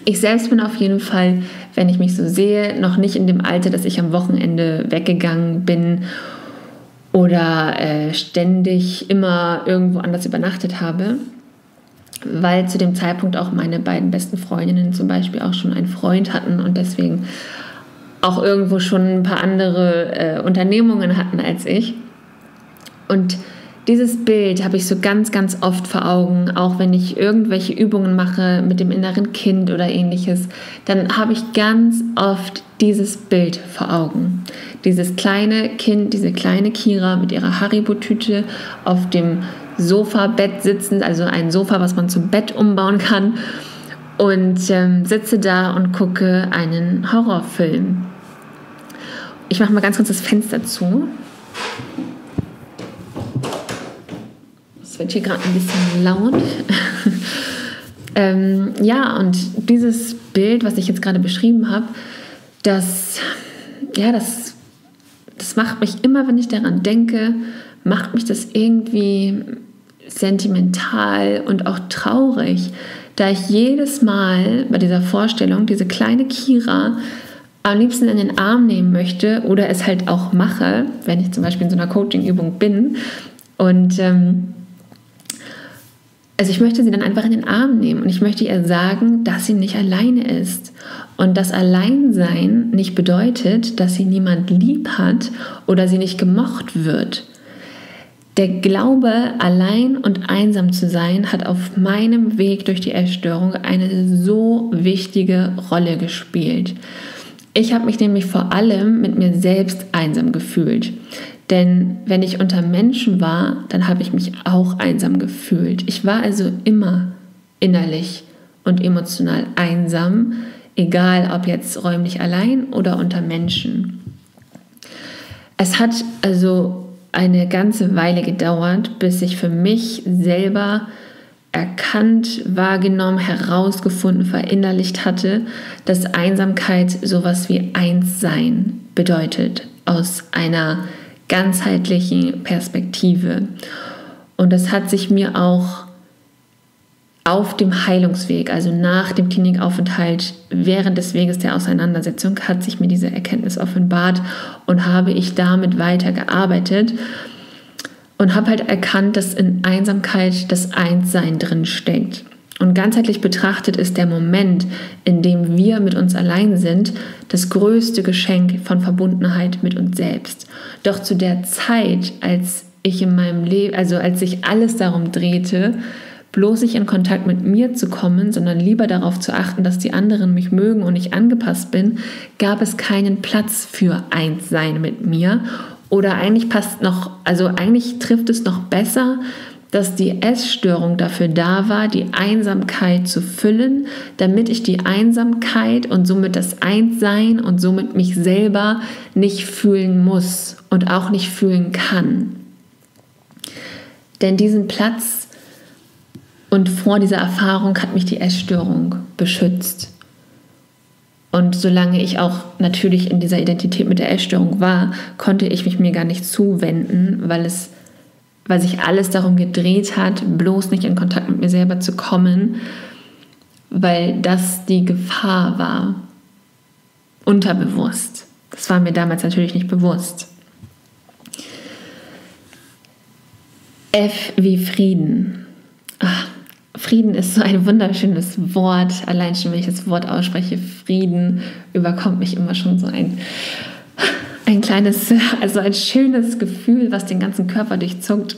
Ich selbst bin auf jeden Fall, wenn ich mich so sehe, noch nicht in dem Alter, dass ich am Wochenende weggegangen bin oder äh, ständig immer irgendwo anders übernachtet habe weil zu dem Zeitpunkt auch meine beiden besten Freundinnen zum Beispiel auch schon einen Freund hatten und deswegen auch irgendwo schon ein paar andere äh, Unternehmungen hatten als ich. Und dieses Bild habe ich so ganz, ganz oft vor Augen, auch wenn ich irgendwelche Übungen mache mit dem inneren Kind oder ähnliches, dann habe ich ganz oft dieses Bild vor Augen. Dieses kleine Kind, diese kleine Kira mit ihrer Haribo-Tüte auf dem Sofa-Bett sitzend, also ein Sofa, was man zum Bett umbauen kann. Und ähm, sitze da und gucke einen Horrorfilm. Ich mache mal ganz kurz das Fenster zu. Es wird hier gerade ein bisschen laut. *laughs* ähm, ja, und dieses Bild, was ich jetzt gerade beschrieben habe, das, ja, das, das macht mich immer, wenn ich daran denke, macht mich das irgendwie sentimental und auch traurig, da ich jedes Mal bei dieser Vorstellung diese kleine Kira am liebsten in den Arm nehmen möchte oder es halt auch mache, wenn ich zum Beispiel in so einer Coaching-Übung bin. Und ähm, also ich möchte sie dann einfach in den Arm nehmen und ich möchte ihr sagen, dass sie nicht alleine ist und dass Alleinsein nicht bedeutet, dass sie niemand lieb hat oder sie nicht gemocht wird. Der Glaube, allein und einsam zu sein, hat auf meinem Weg durch die Essstörung eine so wichtige Rolle gespielt. Ich habe mich nämlich vor allem mit mir selbst einsam gefühlt. Denn wenn ich unter Menschen war, dann habe ich mich auch einsam gefühlt. Ich war also immer innerlich und emotional einsam, egal ob jetzt räumlich allein oder unter Menschen. Es hat also eine ganze Weile gedauert, bis ich für mich selber erkannt, wahrgenommen, herausgefunden, verinnerlicht hatte, dass Einsamkeit sowas wie Einssein bedeutet aus einer ganzheitlichen Perspektive. Und das hat sich mir auch auf dem Heilungsweg, also nach dem Klinikaufenthalt, während des Weges der Auseinandersetzung, hat sich mir diese Erkenntnis offenbart und habe ich damit weitergearbeitet und habe halt erkannt, dass in Einsamkeit das Einssein drin steckt. Und ganzheitlich betrachtet ist der Moment, in dem wir mit uns allein sind, das größte Geschenk von Verbundenheit mit uns selbst. Doch zu der Zeit, als ich in meinem Leben, also als sich alles darum drehte, bloß nicht in Kontakt mit mir zu kommen, sondern lieber darauf zu achten, dass die anderen mich mögen und ich angepasst bin, gab es keinen Platz für Einssein mit mir oder eigentlich passt noch, also eigentlich trifft es noch besser, dass die Essstörung dafür da war, die Einsamkeit zu füllen, damit ich die Einsamkeit und somit das Einssein und somit mich selber nicht fühlen muss und auch nicht fühlen kann. Denn diesen Platz und vor dieser Erfahrung hat mich die Essstörung beschützt. Und solange ich auch natürlich in dieser Identität mit der Essstörung war, konnte ich mich mir gar nicht zuwenden, weil es weil sich alles darum gedreht hat, bloß nicht in Kontakt mit mir selber zu kommen, weil das die Gefahr war. Unterbewusst. Das war mir damals natürlich nicht bewusst. F wie Frieden. Ach, Frieden ist so ein wunderschönes Wort. Allein schon, wenn ich das Wort ausspreche, Frieden, überkommt mich immer schon so ein ein kleines, also ein schönes Gefühl, was den ganzen Körper durchzuckt.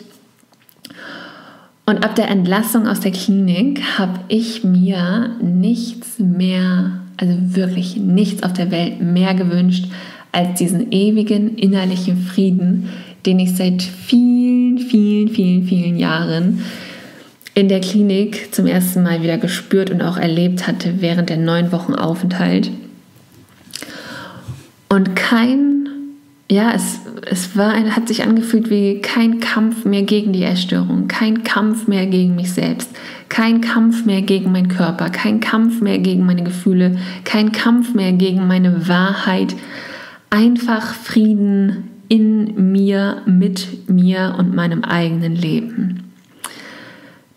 Und ab der Entlassung aus der Klinik habe ich mir nichts mehr, also wirklich nichts auf der Welt mehr gewünscht als diesen ewigen innerlichen Frieden, den ich seit vielen, vielen, vielen, vielen Jahren in der Klinik zum ersten Mal wieder gespürt und auch erlebt hatte während der neun Wochen Aufenthalt. Und kein ja, es, es war hat sich angefühlt wie kein Kampf mehr gegen die Essstörung, kein Kampf mehr gegen mich selbst, kein Kampf mehr gegen meinen Körper, kein Kampf mehr gegen meine Gefühle, kein Kampf mehr gegen meine Wahrheit. Einfach Frieden in mir, mit mir und meinem eigenen Leben.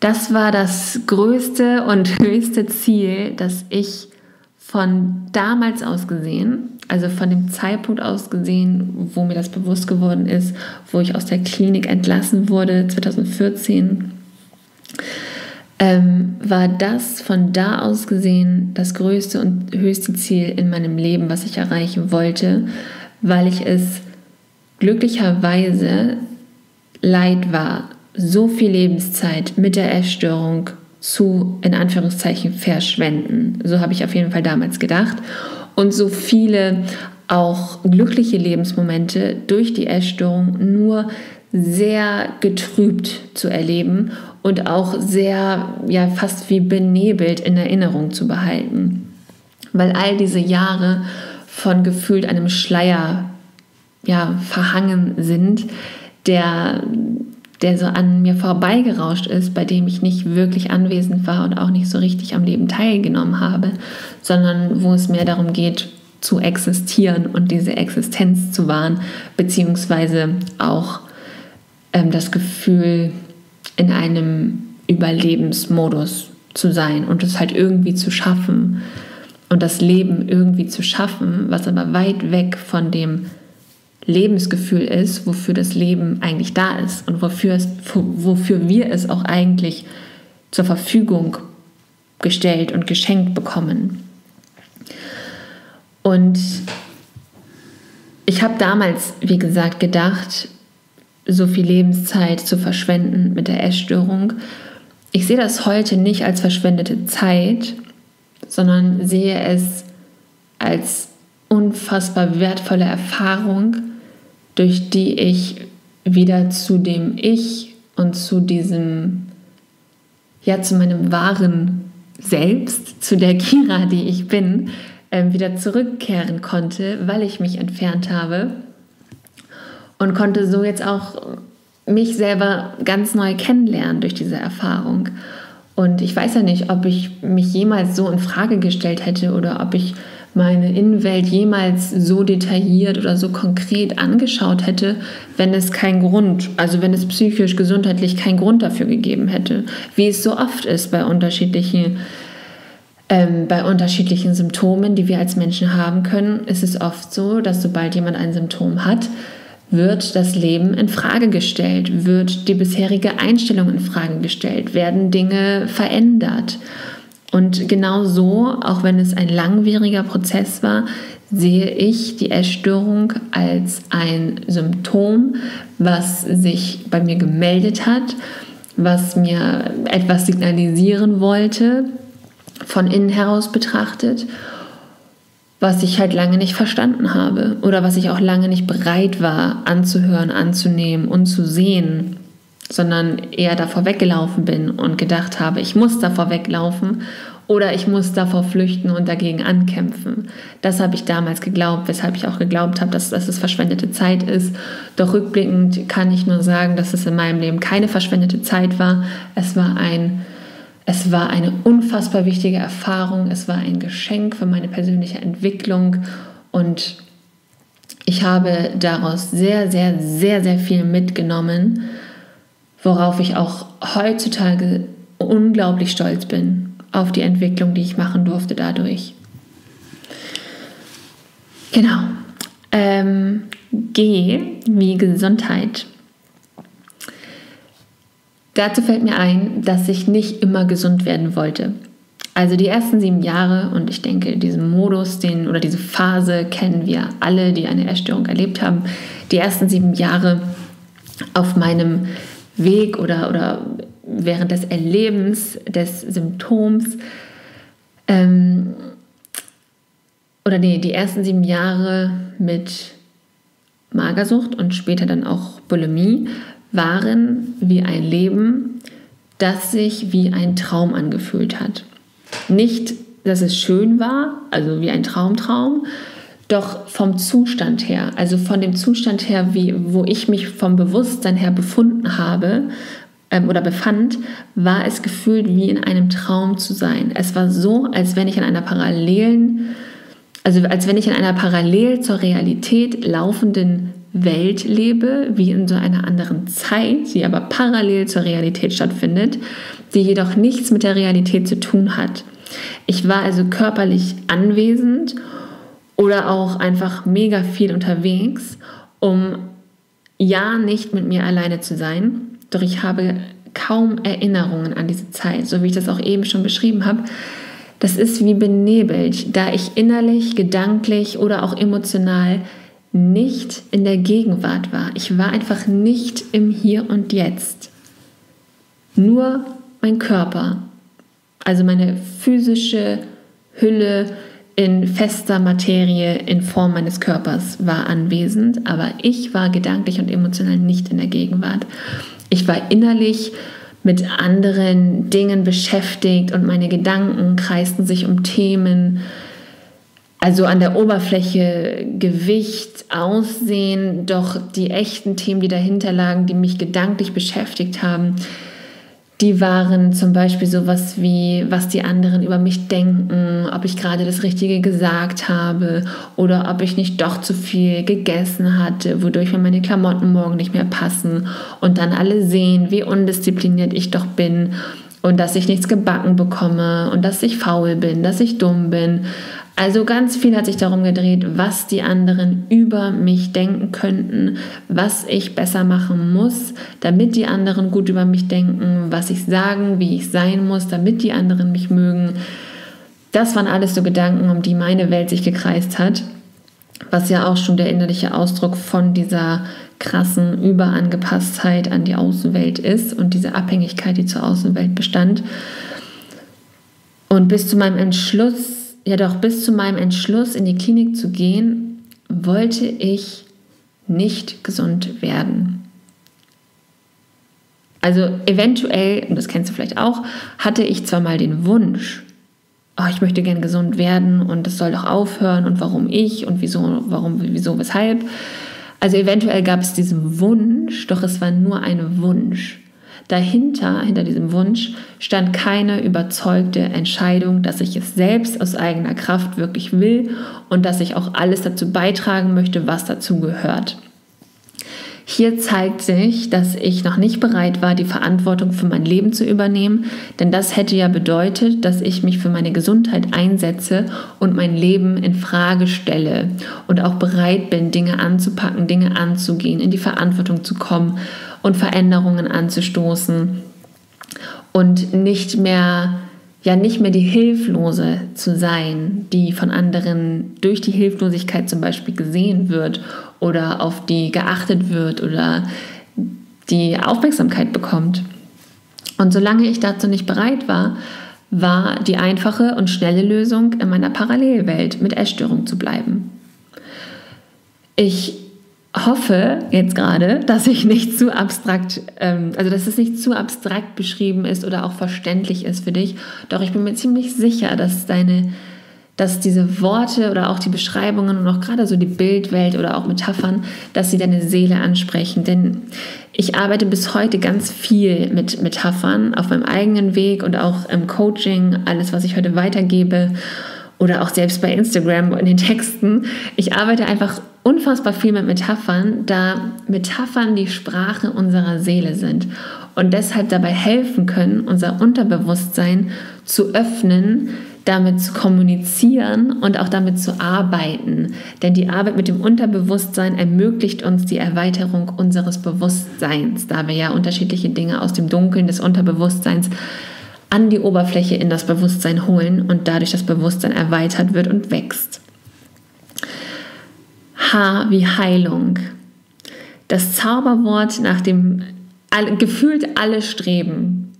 Das war das größte und *laughs* höchste Ziel, das ich von damals aus gesehen also von dem Zeitpunkt aus gesehen, wo mir das bewusst geworden ist, wo ich aus der Klinik entlassen wurde, 2014, ähm, war das von da aus gesehen das größte und höchste Ziel in meinem Leben, was ich erreichen wollte, weil ich es glücklicherweise leid war, so viel Lebenszeit mit der Essstörung zu, in Anführungszeichen, verschwenden. So habe ich auf jeden Fall damals gedacht und so viele auch glückliche Lebensmomente durch die Essstörung nur sehr getrübt zu erleben und auch sehr, ja, fast wie benebelt in Erinnerung zu behalten. Weil all diese Jahre von gefühlt einem Schleier ja, verhangen sind, der, der so an mir vorbeigerauscht ist, bei dem ich nicht wirklich anwesend war und auch nicht so richtig am Leben teilgenommen habe, sondern wo es mehr darum geht, zu existieren und diese Existenz zu wahren, beziehungsweise auch ähm, das Gefühl, in einem Überlebensmodus zu sein und es halt irgendwie zu schaffen und das Leben irgendwie zu schaffen, was aber weit weg von dem Lebensgefühl ist, wofür das Leben eigentlich da ist und wofür, es, wofür wir es auch eigentlich zur Verfügung gestellt und geschenkt bekommen. Und ich habe damals, wie gesagt, gedacht, so viel Lebenszeit zu verschwenden mit der Essstörung. Ich sehe das heute nicht als verschwendete Zeit, sondern sehe es als unfassbar wertvolle Erfahrung, durch die ich wieder zu dem Ich und zu diesem, ja, zu meinem wahren Selbst, zu der Kira, die ich bin, ähm, wieder zurückkehren konnte, weil ich mich entfernt habe und konnte so jetzt auch mich selber ganz neu kennenlernen durch diese Erfahrung. Und ich weiß ja nicht, ob ich mich jemals so in Frage gestellt hätte oder ob ich meine Innenwelt jemals so detailliert oder so konkret angeschaut hätte, wenn es keinen Grund, also wenn es psychisch, gesundheitlich keinen Grund dafür gegeben hätte. Wie es so oft ist bei unterschiedlichen ähm, bei unterschiedlichen Symptomen, die wir als Menschen haben können, ist es oft so, dass sobald jemand ein Symptom hat, wird das Leben in Frage gestellt, wird die bisherige Einstellung in Frage gestellt, werden Dinge verändert. Und genau so, auch wenn es ein langwieriger Prozess war, sehe ich die Essstörung als ein Symptom, was sich bei mir gemeldet hat, was mir etwas signalisieren wollte, von innen heraus betrachtet was ich halt lange nicht verstanden habe oder was ich auch lange nicht bereit war anzuhören, anzunehmen und zu sehen, sondern eher davor weggelaufen bin und gedacht habe, ich muss davor weglaufen oder ich muss davor flüchten und dagegen ankämpfen. Das habe ich damals geglaubt, weshalb ich auch geglaubt habe, dass, dass es verschwendete Zeit ist. Doch rückblickend kann ich nur sagen, dass es in meinem Leben keine verschwendete Zeit war. Es war ein es war eine unfassbar wichtige Erfahrung. Es war ein Geschenk für meine persönliche Entwicklung und ich habe daraus sehr, sehr, sehr, sehr viel mitgenommen, worauf ich auch heutzutage unglaublich stolz bin auf die Entwicklung, die ich machen durfte dadurch. Genau. Ähm, G wie Gesundheit. Dazu fällt mir ein, dass ich nicht immer gesund werden wollte. Also die ersten sieben Jahre, und ich denke, diesen Modus, den oder diese Phase kennen wir alle, die eine Essstörung erlebt haben. Die ersten sieben Jahre auf meinem Weg oder, oder während des Erlebens des Symptoms ähm, oder nee, die ersten sieben Jahre mit Magersucht und später dann auch Bulimie waren wie ein Leben, das sich wie ein Traum angefühlt hat. Nicht, dass es schön war, also wie ein Traumtraum, doch vom Zustand her, also von dem Zustand her, wie, wo ich mich vom Bewusstsein her befunden habe ähm, oder befand, war es gefühlt wie in einem Traum zu sein. Es war so, als wenn ich in einer parallelen, also als wenn ich in einer parallel zur Realität laufenden Welt lebe, wie in so einer anderen Zeit, die aber parallel zur Realität stattfindet, die jedoch nichts mit der Realität zu tun hat. Ich war also körperlich anwesend oder auch einfach mega viel unterwegs, um ja nicht mit mir alleine zu sein, doch ich habe kaum Erinnerungen an diese Zeit, so wie ich das auch eben schon beschrieben habe. Das ist wie benebelt, da ich innerlich, gedanklich oder auch emotional nicht in der Gegenwart war. Ich war einfach nicht im Hier und Jetzt. Nur mein Körper, also meine physische Hülle in fester Materie in Form meines Körpers war anwesend, aber ich war gedanklich und emotional nicht in der Gegenwart. Ich war innerlich mit anderen Dingen beschäftigt und meine Gedanken kreisten sich um Themen, also an der Oberfläche Gewicht, Aussehen, doch die echten Themen, die dahinter lagen, die mich gedanklich beschäftigt haben, die waren zum Beispiel sowas wie, was die anderen über mich denken, ob ich gerade das Richtige gesagt habe oder ob ich nicht doch zu viel gegessen hatte, wodurch mir meine Klamotten morgen nicht mehr passen und dann alle sehen, wie undiszipliniert ich doch bin und dass ich nichts gebacken bekomme und dass ich faul bin, dass ich dumm bin. Also ganz viel hat sich darum gedreht, was die anderen über mich denken könnten, was ich besser machen muss, damit die anderen gut über mich denken, was ich sagen, wie ich sein muss, damit die anderen mich mögen. Das waren alles so Gedanken, um die meine Welt sich gekreist hat, was ja auch schon der innerliche Ausdruck von dieser krassen Überangepasstheit an die Außenwelt ist und diese Abhängigkeit, die zur Außenwelt bestand. Und bis zu meinem Entschluss, ja doch bis zu meinem Entschluss, in die Klinik zu gehen, wollte ich nicht gesund werden. Also eventuell, und das kennst du vielleicht auch, hatte ich zwar mal den Wunsch, oh, ich möchte gern gesund werden und es soll doch aufhören und warum ich und wieso, warum, wieso, weshalb. Also eventuell gab es diesen Wunsch, doch es war nur ein Wunsch. Dahinter, hinter diesem Wunsch, stand keine überzeugte Entscheidung, dass ich es selbst aus eigener Kraft wirklich will und dass ich auch alles dazu beitragen möchte, was dazu gehört. Hier zeigt sich, dass ich noch nicht bereit war, die Verantwortung für mein Leben zu übernehmen, denn das hätte ja bedeutet, dass ich mich für meine Gesundheit einsetze und mein Leben in Frage stelle und auch bereit bin, Dinge anzupacken, Dinge anzugehen, in die Verantwortung zu kommen und Veränderungen anzustoßen und nicht mehr ja nicht mehr die Hilflose zu sein, die von anderen durch die Hilflosigkeit zum Beispiel gesehen wird oder auf die geachtet wird oder die Aufmerksamkeit bekommt. Und solange ich dazu nicht bereit war, war die einfache und schnelle Lösung, in meiner Parallelwelt mit Essstörung zu bleiben. Ich hoffe jetzt gerade, dass ich nicht zu abstrakt, ähm, also dass es nicht zu abstrakt beschrieben ist oder auch verständlich ist für dich. Doch ich bin mir ziemlich sicher, dass deine dass diese Worte oder auch die Beschreibungen und auch gerade so die Bildwelt oder auch Metaphern, dass sie deine Seele ansprechen. Denn ich arbeite bis heute ganz viel mit Metaphern auf meinem eigenen Weg und auch im Coaching, alles, was ich heute weitergebe oder auch selbst bei Instagram in den Texten. Ich arbeite einfach unfassbar viel mit Metaphern, da Metaphern die Sprache unserer Seele sind und deshalb dabei helfen können, unser Unterbewusstsein zu öffnen, damit zu kommunizieren und auch damit zu arbeiten. Denn die Arbeit mit dem Unterbewusstsein ermöglicht uns die Erweiterung unseres Bewusstseins, da wir ja unterschiedliche Dinge aus dem Dunkeln des Unterbewusstseins an die Oberfläche in das Bewusstsein holen und dadurch das Bewusstsein erweitert wird und wächst. H wie Heilung. Das Zauberwort, nach dem gefühlt alle streben.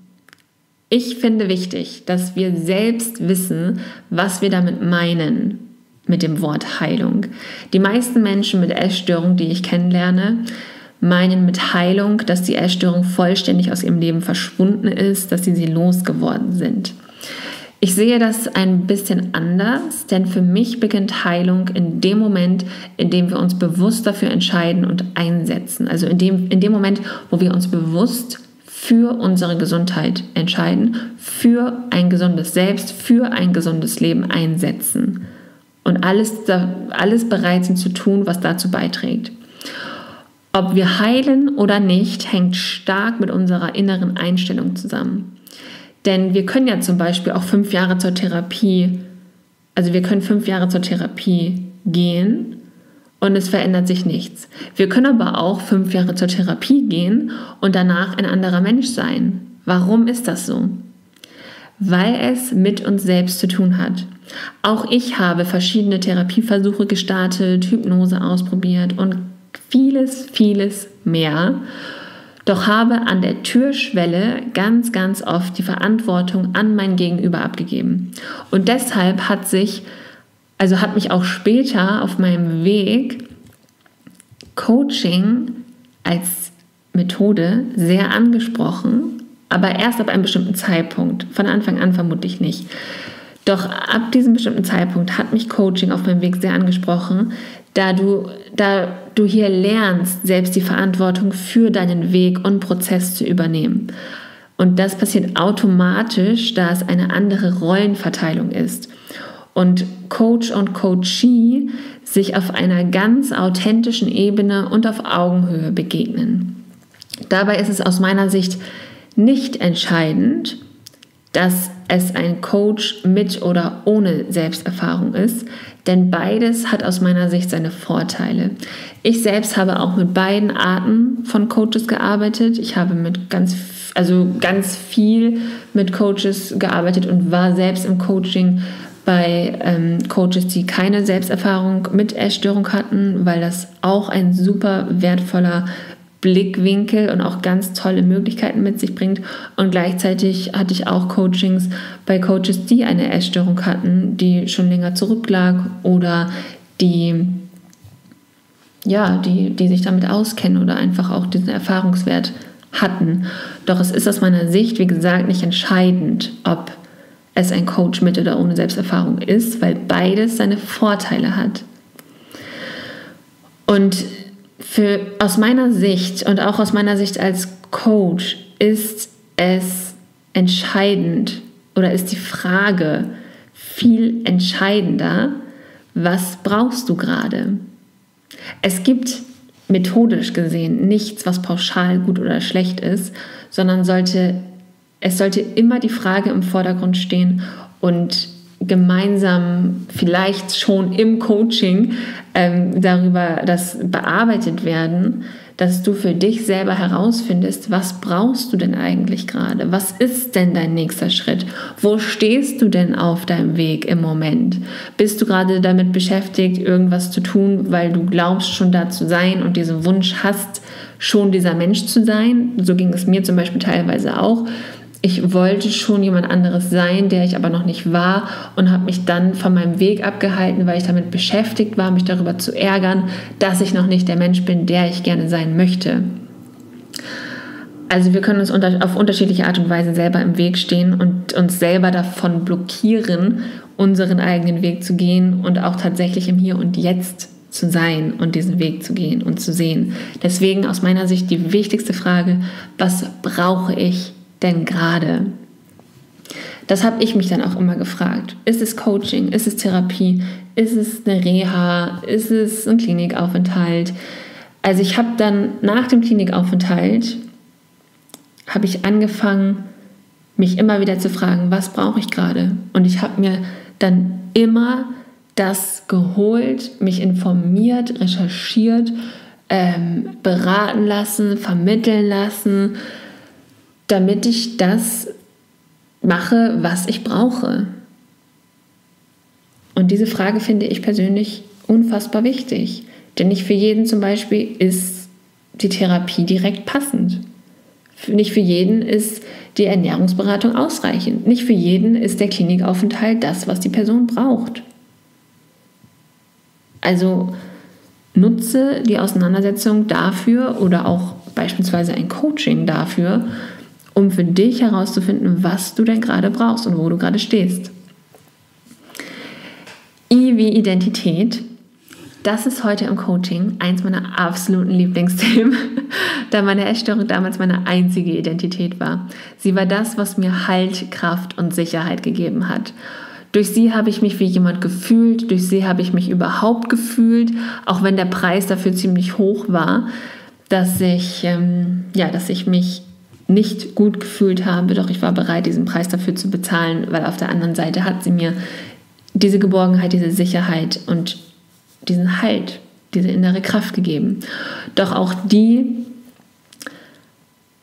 Ich finde wichtig, dass wir selbst wissen, was wir damit meinen mit dem Wort Heilung. Die meisten Menschen mit Essstörung, die ich kennenlerne, meinen mit Heilung, dass die Essstörung vollständig aus ihrem Leben verschwunden ist, dass sie sie losgeworden sind. Ich sehe das ein bisschen anders, denn für mich beginnt Heilung in dem Moment, in dem wir uns bewusst dafür entscheiden und einsetzen. Also in dem, in dem Moment, wo wir uns bewusst für unsere Gesundheit entscheiden, für ein gesundes Selbst, für ein gesundes Leben einsetzen und alles, alles bereit sind zu tun, was dazu beiträgt. Ob wir heilen oder nicht, hängt stark mit unserer inneren Einstellung zusammen. Denn wir können ja zum Beispiel auch fünf Jahre zur Therapie, also wir können fünf Jahre zur Therapie gehen und es verändert sich nichts. Wir können aber auch fünf Jahre zur Therapie gehen und danach ein anderer Mensch sein. Warum ist das so? Weil es mit uns selbst zu tun hat. Auch ich habe verschiedene Therapieversuche gestartet, Hypnose ausprobiert und vieles, vieles mehr. Doch habe an der Türschwelle ganz, ganz oft die Verantwortung an mein Gegenüber abgegeben. Und deshalb hat sich also hat mich auch später auf meinem Weg Coaching als Methode sehr angesprochen, aber erst ab einem bestimmten Zeitpunkt. Von Anfang an vermutlich nicht. Doch ab diesem bestimmten Zeitpunkt hat mich Coaching auf meinem Weg sehr angesprochen, da du, da du hier lernst, selbst die Verantwortung für deinen Weg und Prozess zu übernehmen. Und das passiert automatisch, da es eine andere Rollenverteilung ist und Coach und Coachee sich auf einer ganz authentischen Ebene und auf Augenhöhe begegnen. Dabei ist es aus meiner Sicht nicht entscheidend, dass es ein Coach mit oder ohne Selbsterfahrung ist, denn beides hat aus meiner Sicht seine Vorteile. Ich selbst habe auch mit beiden Arten von Coaches gearbeitet. Ich habe mit ganz also ganz viel mit Coaches gearbeitet und war selbst im Coaching bei ähm, Coaches, die keine Selbsterfahrung mit Essstörung hatten, weil das auch ein super wertvoller Blickwinkel und auch ganz tolle Möglichkeiten mit sich bringt. Und gleichzeitig hatte ich auch Coachings bei Coaches, die eine Essstörung hatten, die schon länger zurücklag oder die ja, die, die sich damit auskennen oder einfach auch diesen Erfahrungswert hatten. Doch es ist aus meiner Sicht, wie gesagt, nicht entscheidend, ob es ein Coach mit oder ohne Selbsterfahrung ist, weil beides seine Vorteile hat. Und für, aus meiner Sicht und auch aus meiner Sicht als Coach ist es entscheidend oder ist die Frage viel entscheidender, was brauchst du gerade? Es gibt methodisch gesehen nichts, was pauschal gut oder schlecht ist, sondern sollte es sollte immer die Frage im Vordergrund stehen und gemeinsam vielleicht schon im Coaching ähm, darüber das bearbeitet werden, dass du für dich selber herausfindest, was brauchst du denn eigentlich gerade? Was ist denn dein nächster Schritt? Wo stehst du denn auf deinem Weg im Moment? Bist du gerade damit beschäftigt, irgendwas zu tun, weil du glaubst schon da zu sein und diesen Wunsch hast, schon dieser Mensch zu sein? So ging es mir zum Beispiel teilweise auch ich wollte schon jemand anderes sein, der ich aber noch nicht war und habe mich dann von meinem Weg abgehalten, weil ich damit beschäftigt war, mich darüber zu ärgern, dass ich noch nicht der Mensch bin, der ich gerne sein möchte. Also wir können uns unter, auf unterschiedliche Art und Weise selber im Weg stehen und uns selber davon blockieren, unseren eigenen Weg zu gehen und auch tatsächlich im Hier und Jetzt zu sein und diesen Weg zu gehen und zu sehen. Deswegen aus meiner Sicht die wichtigste Frage, was brauche ich denn gerade? Das habe ich mich dann auch immer gefragt. Ist es Coaching? Ist es Therapie? Ist es eine Reha? Ist es ein Klinikaufenthalt? Also ich habe dann nach dem Klinikaufenthalt, habe ich angefangen, mich immer wieder zu fragen, was brauche ich gerade? Und ich habe mir dann immer das geholt, mich informiert, recherchiert, ähm, beraten lassen, vermitteln lassen, damit ich das mache, was ich brauche? Und diese Frage finde ich persönlich unfassbar wichtig. Denn nicht für jeden zum Beispiel ist die Therapie direkt passend. Nicht für jeden ist die Ernährungsberatung ausreichend. Nicht für jeden ist der Klinikaufenthalt das, was die Person braucht. Also nutze die Auseinandersetzung dafür oder auch beispielsweise ein Coaching dafür, um für dich herauszufinden, was du denn gerade brauchst und wo du gerade stehst. I wie Identität. Das ist heute im Coaching eins meiner absoluten Lieblingsthemen, *laughs* da meine Essstörung damals meine einzige Identität war. Sie war das, was mir Halt, Kraft und Sicherheit gegeben hat. Durch sie habe ich mich wie jemand gefühlt, durch sie habe ich mich überhaupt gefühlt, auch wenn der Preis dafür ziemlich hoch war, dass ich, ähm, ja, dass ich mich nicht gut gefühlt habe, doch ich war bereit, diesen Preis dafür zu bezahlen, weil auf der anderen Seite hat sie mir diese Geborgenheit, diese Sicherheit und diesen Halt, diese innere Kraft gegeben. Doch auch die,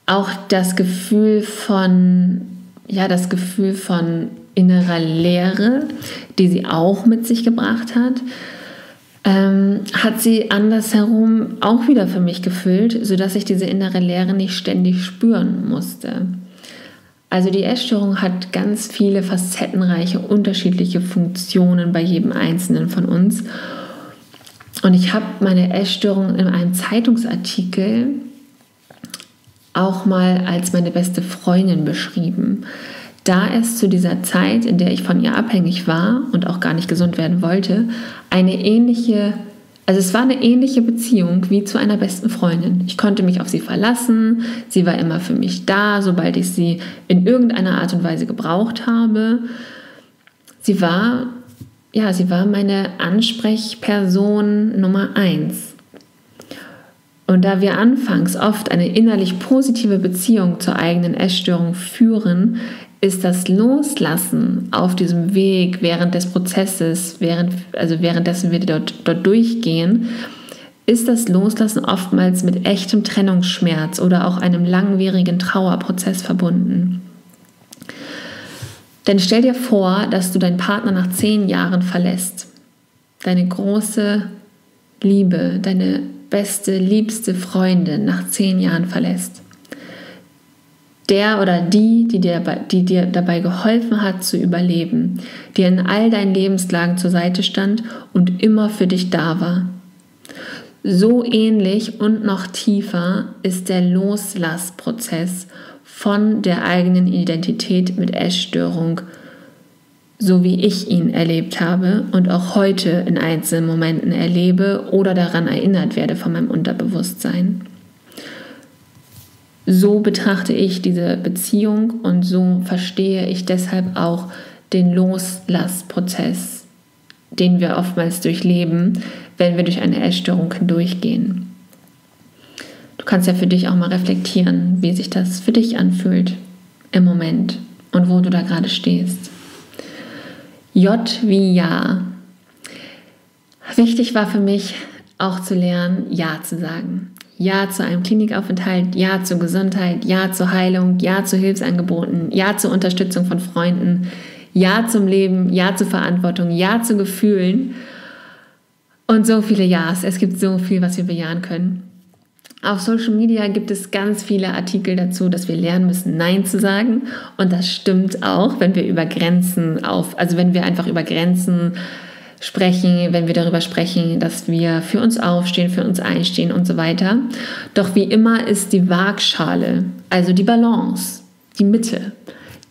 auch das Gefühl von, ja, das Gefühl von innerer Leere, die sie auch mit sich gebracht hat, ähm, hat sie andersherum auch wieder für mich gefüllt, sodass ich diese innere Leere nicht ständig spüren musste. Also die Essstörung hat ganz viele facettenreiche, unterschiedliche Funktionen bei jedem Einzelnen von uns. Und ich habe meine Essstörung in einem Zeitungsartikel auch mal als meine beste Freundin beschrieben da es zu dieser Zeit, in der ich von ihr abhängig war und auch gar nicht gesund werden wollte, eine ähnliche, also es war eine ähnliche Beziehung wie zu einer besten Freundin. Ich konnte mich auf sie verlassen, sie war immer für mich da, sobald ich sie in irgendeiner Art und Weise gebraucht habe. Sie war, ja, sie war meine Ansprechperson Nummer eins. Und da wir anfangs oft eine innerlich positive Beziehung zur eigenen Essstörung führen, ist das Loslassen auf diesem Weg während des Prozesses, während, also währenddessen wir dort, dort durchgehen, ist das Loslassen oftmals mit echtem Trennungsschmerz oder auch einem langwierigen Trauerprozess verbunden. Denn stell dir vor, dass du deinen Partner nach zehn Jahren verlässt. Deine große Liebe, deine beste, liebste Freundin nach zehn Jahren verlässt der oder die, die dir, die dir dabei geholfen hat zu überleben, die in all deinen Lebenslagen zur Seite stand und immer für dich da war. So ähnlich und noch tiefer ist der Loslassprozess von der eigenen Identität mit Essstörung, so wie ich ihn erlebt habe und auch heute in einzelnen Momenten erlebe oder daran erinnert werde von meinem Unterbewusstsein so betrachte ich diese Beziehung und so verstehe ich deshalb auch den Loslassprozess, den wir oftmals durchleben, wenn wir durch eine Essstörung hindurchgehen. Du kannst ja für dich auch mal reflektieren, wie sich das für dich anfühlt im Moment und wo du da gerade stehst. J wie Ja. Wichtig war für mich auch zu lernen, Ja zu sagen. Ja zu einem Klinikaufenthalt, Ja zur Gesundheit, Ja zur Heilung, Ja zu Hilfsangeboten, Ja zur Unterstützung von Freunden, Ja zum Leben, Ja zur Verantwortung, Ja zu Gefühlen und so viele Ja's. Es gibt so viel, was wir bejahen können. Auf Social Media gibt es ganz viele Artikel dazu, dass wir lernen müssen, Nein zu sagen. Und das stimmt auch, wenn wir über Grenzen auf, also wenn wir einfach über Grenzen sprechen, wenn wir darüber sprechen, dass wir für uns aufstehen, für uns einstehen und so weiter. Doch wie immer ist die Waagschale, also die Balance, die Mitte,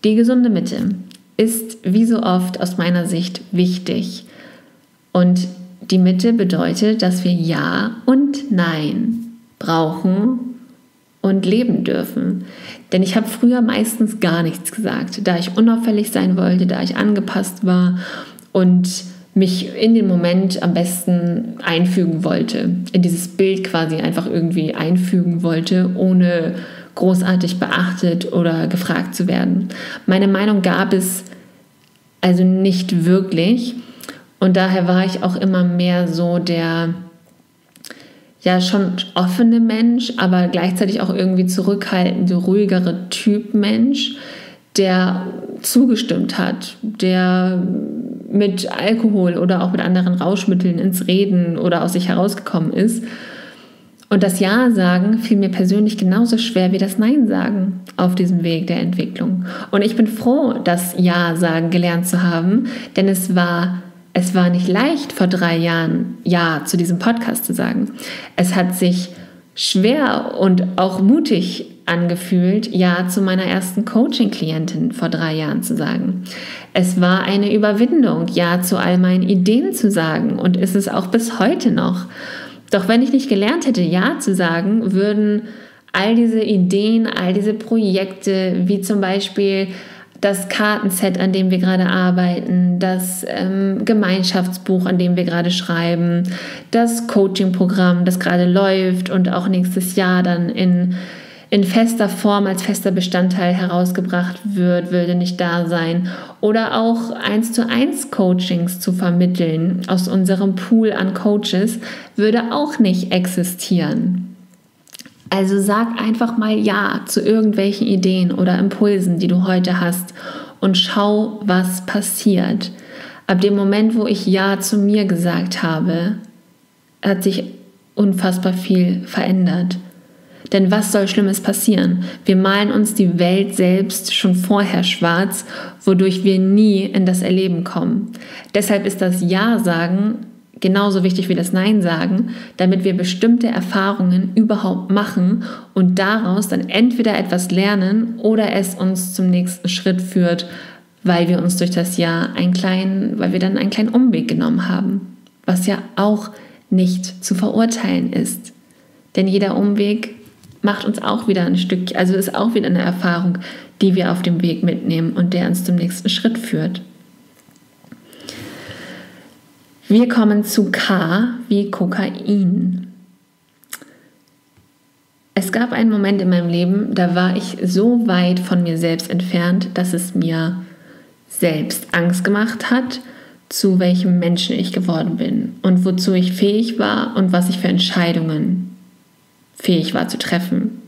die gesunde Mitte, ist wie so oft aus meiner Sicht wichtig. Und die Mitte bedeutet, dass wir Ja und Nein brauchen und leben dürfen. Denn ich habe früher meistens gar nichts gesagt, da ich unauffällig sein wollte, da ich angepasst war und mich in den Moment am besten einfügen wollte, in dieses Bild quasi einfach irgendwie einfügen wollte, ohne großartig beachtet oder gefragt zu werden. Meine Meinung gab es also nicht wirklich und daher war ich auch immer mehr so der ja schon offene Mensch, aber gleichzeitig auch irgendwie zurückhaltende, ruhigere Typ Mensch, der zugestimmt hat, der mit Alkohol oder auch mit anderen Rauschmitteln ins Reden oder aus sich herausgekommen ist. Und das Ja sagen fiel mir persönlich genauso schwer wie das Nein sagen auf diesem Weg der Entwicklung. Und ich bin froh, das Ja sagen gelernt zu haben, denn es war es war nicht leicht, vor drei Jahren Ja zu diesem Podcast zu sagen. Es hat sich schwer und auch mutig angefühlt, Ja zu meiner ersten Coaching-Klientin vor drei Jahren zu sagen. Es war eine Überwindung, Ja zu all meinen Ideen zu sagen und ist es auch bis heute noch. Doch wenn ich nicht gelernt hätte, Ja zu sagen, würden all diese Ideen, all diese Projekte, wie zum Beispiel das Kartenset, an dem wir gerade arbeiten, das ähm, Gemeinschaftsbuch, an dem wir gerade schreiben, das Coaching-Programm, das gerade läuft und auch nächstes Jahr dann in, in fester Form als fester Bestandteil herausgebracht wird, würde nicht da sein. Oder auch eins zu eins Coachings zu vermitteln aus unserem Pool an Coaches würde auch nicht existieren. Also sag einfach mal Ja zu irgendwelchen Ideen oder Impulsen, die du heute hast und schau, was passiert. Ab dem Moment, wo ich Ja zu mir gesagt habe, hat sich unfassbar viel verändert. Denn was soll Schlimmes passieren? Wir malen uns die Welt selbst schon vorher schwarz, wodurch wir nie in das Erleben kommen. Deshalb ist das Ja sagen genauso wichtig wie das Nein sagen, damit wir bestimmte Erfahrungen überhaupt machen und daraus dann entweder etwas lernen oder es uns zum nächsten Schritt führt, weil wir uns durch das Jahr einen kleinen, weil wir dann einen kleinen Umweg genommen haben, was ja auch nicht zu verurteilen ist. Denn jeder Umweg macht uns auch wieder ein Stück, also ist auch wieder eine Erfahrung, die wir auf dem Weg mitnehmen und der uns zum nächsten Schritt führt. Wir kommen zu K wie Kokain. Es gab einen Moment in meinem Leben, da war ich so weit von mir selbst entfernt, dass es mir selbst Angst gemacht hat, zu welchem Menschen ich geworden bin und wozu ich fähig war und was ich für Entscheidungen fähig war zu treffen.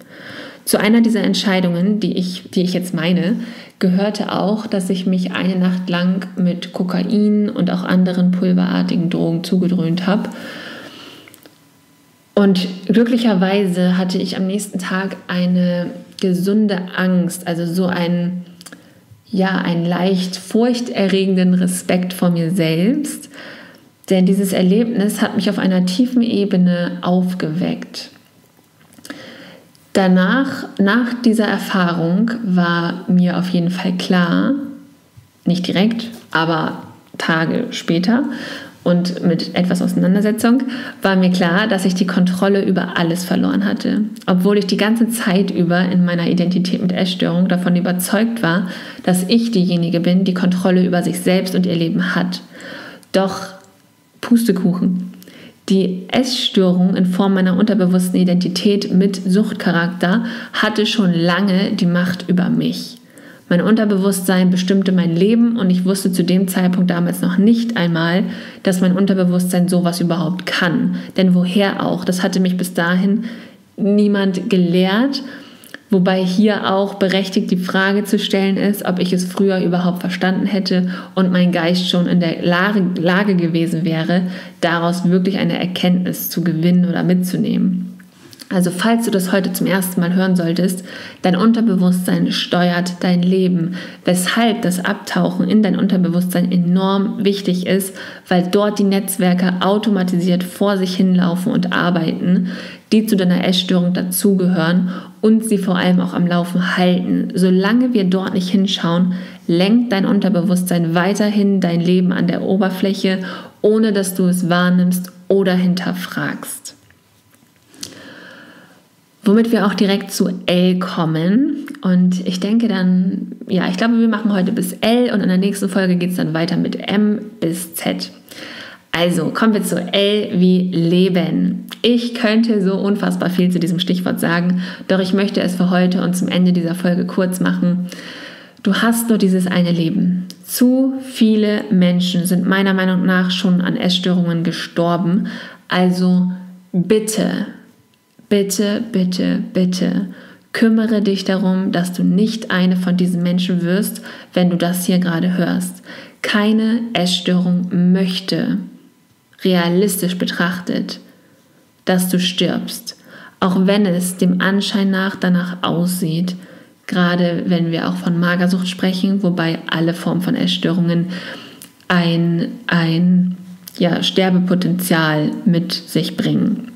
Zu einer dieser Entscheidungen, die ich, die ich jetzt meine, gehörte auch, dass ich mich eine Nacht lang mit Kokain und auch anderen pulverartigen Drogen zugedröhnt habe. Und glücklicherweise hatte ich am nächsten Tag eine gesunde Angst, also so einen, ja, einen leicht furchterregenden Respekt vor mir selbst. Denn dieses Erlebnis hat mich auf einer tiefen Ebene aufgeweckt. Danach, nach dieser Erfahrung, war mir auf jeden Fall klar, nicht direkt, aber Tage später und mit etwas Auseinandersetzung, war mir klar, dass ich die Kontrolle über alles verloren hatte. Obwohl ich die ganze Zeit über in meiner Identität mit Essstörung davon überzeugt war, dass ich diejenige bin, die Kontrolle über sich selbst und ihr Leben hat. Doch Pustekuchen. Die Essstörung in Form meiner unterbewussten Identität mit Suchtcharakter hatte schon lange die Macht über mich. Mein Unterbewusstsein bestimmte mein Leben und ich wusste zu dem Zeitpunkt damals noch nicht einmal, dass mein Unterbewusstsein sowas überhaupt kann. Denn woher auch? Das hatte mich bis dahin niemand gelehrt Wobei hier auch berechtigt die Frage zu stellen ist, ob ich es früher überhaupt verstanden hätte und mein Geist schon in der Lage gewesen wäre, daraus wirklich eine Erkenntnis zu gewinnen oder mitzunehmen. Also falls du das heute zum ersten Mal hören solltest, dein Unterbewusstsein steuert dein Leben, weshalb das Abtauchen in dein Unterbewusstsein enorm wichtig ist, weil dort die Netzwerke automatisiert vor sich hinlaufen und arbeiten, die zu deiner Essstörung dazugehören und sie vor allem auch am Laufen halten. Solange wir dort nicht hinschauen, lenkt dein Unterbewusstsein weiterhin dein Leben an der Oberfläche, ohne dass du es wahrnimmst oder hinterfragst. Womit wir auch direkt zu L kommen. Und ich denke dann, ja, ich glaube, wir machen heute bis L und in der nächsten Folge geht es dann weiter mit M bis Z. Also kommen wir zu L wie Leben. Ich könnte so unfassbar viel zu diesem Stichwort sagen, doch ich möchte es für heute und zum Ende dieser Folge kurz machen. Du hast nur dieses eine Leben. Zu viele Menschen sind meiner Meinung nach schon an Essstörungen gestorben. Also bitte bitte, bitte, bitte kümmere dich darum, dass du nicht eine von diesen Menschen wirst, wenn du das hier gerade hörst. Keine Essstörung möchte, realistisch betrachtet, dass du stirbst, auch wenn es dem Anschein nach danach aussieht, gerade wenn wir auch von Magersucht sprechen, wobei alle Formen von Essstörungen ein, ein ja, Sterbepotenzial mit sich bringen.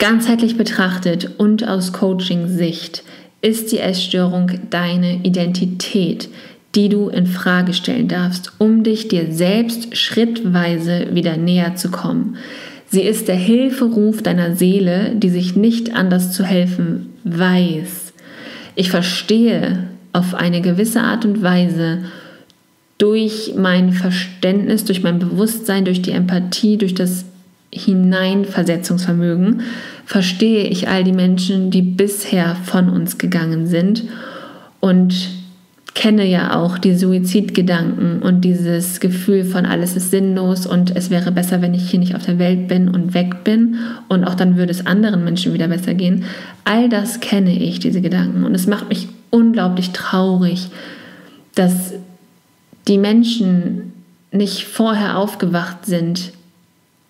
Ganzheitlich betrachtet und aus Coaching-Sicht ist die Essstörung deine Identität, die du in Frage stellen darfst, um dich dir selbst schrittweise wieder näher zu kommen. Sie ist der Hilferuf deiner Seele, die sich nicht anders zu helfen weiß. Ich verstehe auf eine gewisse Art und Weise durch mein Verständnis, durch mein Bewusstsein, durch die Empathie, durch das Hineinversetzungsvermögen verstehe ich all die Menschen, die bisher von uns gegangen sind und kenne ja auch die Suizidgedanken und dieses Gefühl von alles ist sinnlos und es wäre besser, wenn ich hier nicht auf der Welt bin und weg bin und auch dann würde es anderen Menschen wieder besser gehen. All das kenne ich, diese Gedanken und es macht mich unglaublich traurig, dass die Menschen nicht vorher aufgewacht sind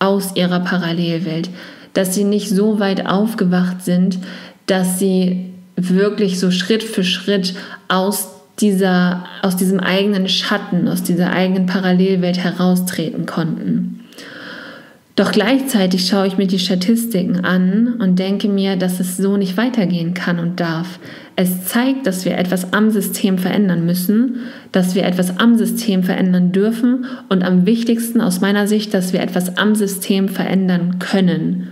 aus ihrer Parallelwelt, dass sie nicht so weit aufgewacht sind, dass sie wirklich so Schritt für Schritt aus dieser, aus diesem eigenen Schatten, aus dieser eigenen Parallelwelt heraustreten konnten. Doch gleichzeitig schaue ich mir die Statistiken an und denke mir, dass es so nicht weitergehen kann und darf. Es zeigt, dass wir etwas am System verändern müssen, dass wir etwas am System verändern dürfen und am wichtigsten aus meiner Sicht, dass wir etwas am System verändern können.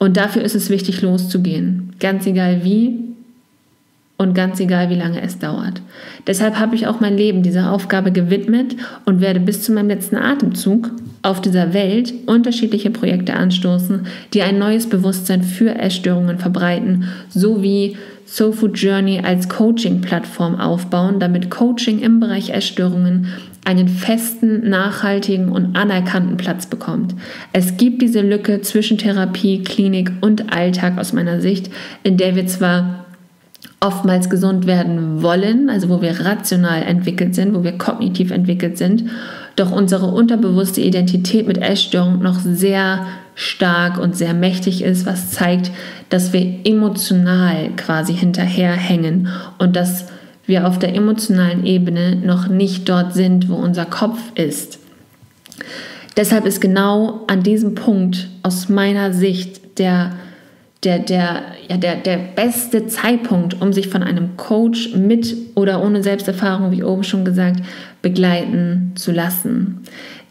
Und dafür ist es wichtig, loszugehen. Ganz egal wie und ganz egal, wie lange es dauert. Deshalb habe ich auch mein Leben dieser Aufgabe gewidmet und werde bis zu meinem letzten Atemzug auf dieser Welt unterschiedliche Projekte anstoßen, die ein neues Bewusstsein für Essstörungen verbreiten, sowie SoFood Journey als Coaching-Plattform aufbauen, damit Coaching im Bereich Essstörungen einen festen, nachhaltigen und anerkannten Platz bekommt. Es gibt diese Lücke zwischen Therapie, Klinik und Alltag aus meiner Sicht, in der wir zwar oftmals gesund werden wollen, also wo wir rational entwickelt sind, wo wir kognitiv entwickelt sind, doch unsere unterbewusste Identität mit Essstörung noch sehr stark und sehr mächtig ist, was zeigt, dass wir emotional quasi hinterherhängen und dass wir auf der emotionalen Ebene noch nicht dort sind, wo unser Kopf ist. Deshalb ist genau an diesem Punkt aus meiner Sicht der, der, der, ja, der, der beste Zeitpunkt, um sich von einem Coach mit oder ohne Selbsterfahrung, wie oben schon gesagt, begleiten zu lassen.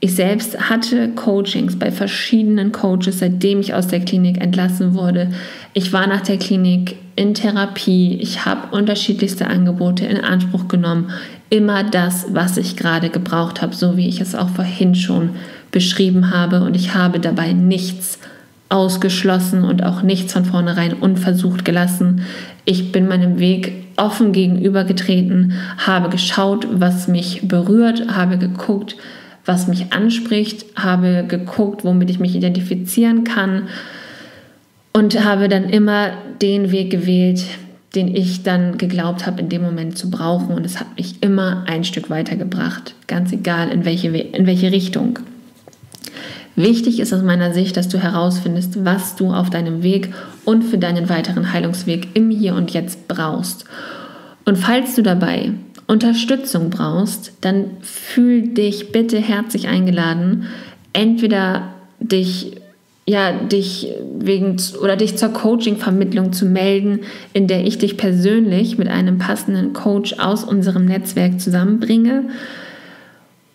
Ich selbst hatte Coachings bei verschiedenen Coaches, seitdem ich aus der Klinik entlassen wurde. Ich war nach der Klinik in Therapie. Ich habe unterschiedlichste Angebote in Anspruch genommen. Immer das, was ich gerade gebraucht habe, so wie ich es auch vorhin schon beschrieben habe. Und ich habe dabei nichts ausgeschlossen und auch nichts von vornherein unversucht gelassen. Ich bin meinem Weg offen gegenübergetreten, habe geschaut, was mich berührt, habe geguckt, was mich anspricht, habe geguckt, womit ich mich identifizieren kann und habe dann immer den Weg gewählt, den ich dann geglaubt habe, in dem Moment zu brauchen. Und es hat mich immer ein Stück weitergebracht, ganz egal in welche, in welche Richtung. Wichtig ist aus meiner Sicht, dass du herausfindest, was du auf deinem Weg und für deinen weiteren Heilungsweg im Hier und Jetzt brauchst. Und falls du dabei Unterstützung brauchst, dann fühl dich bitte herzlich eingeladen, entweder dich ja, dich wegen oder dich zur Coaching-Vermittlung zu melden, in der ich dich persönlich mit einem passenden Coach aus unserem Netzwerk zusammenbringe.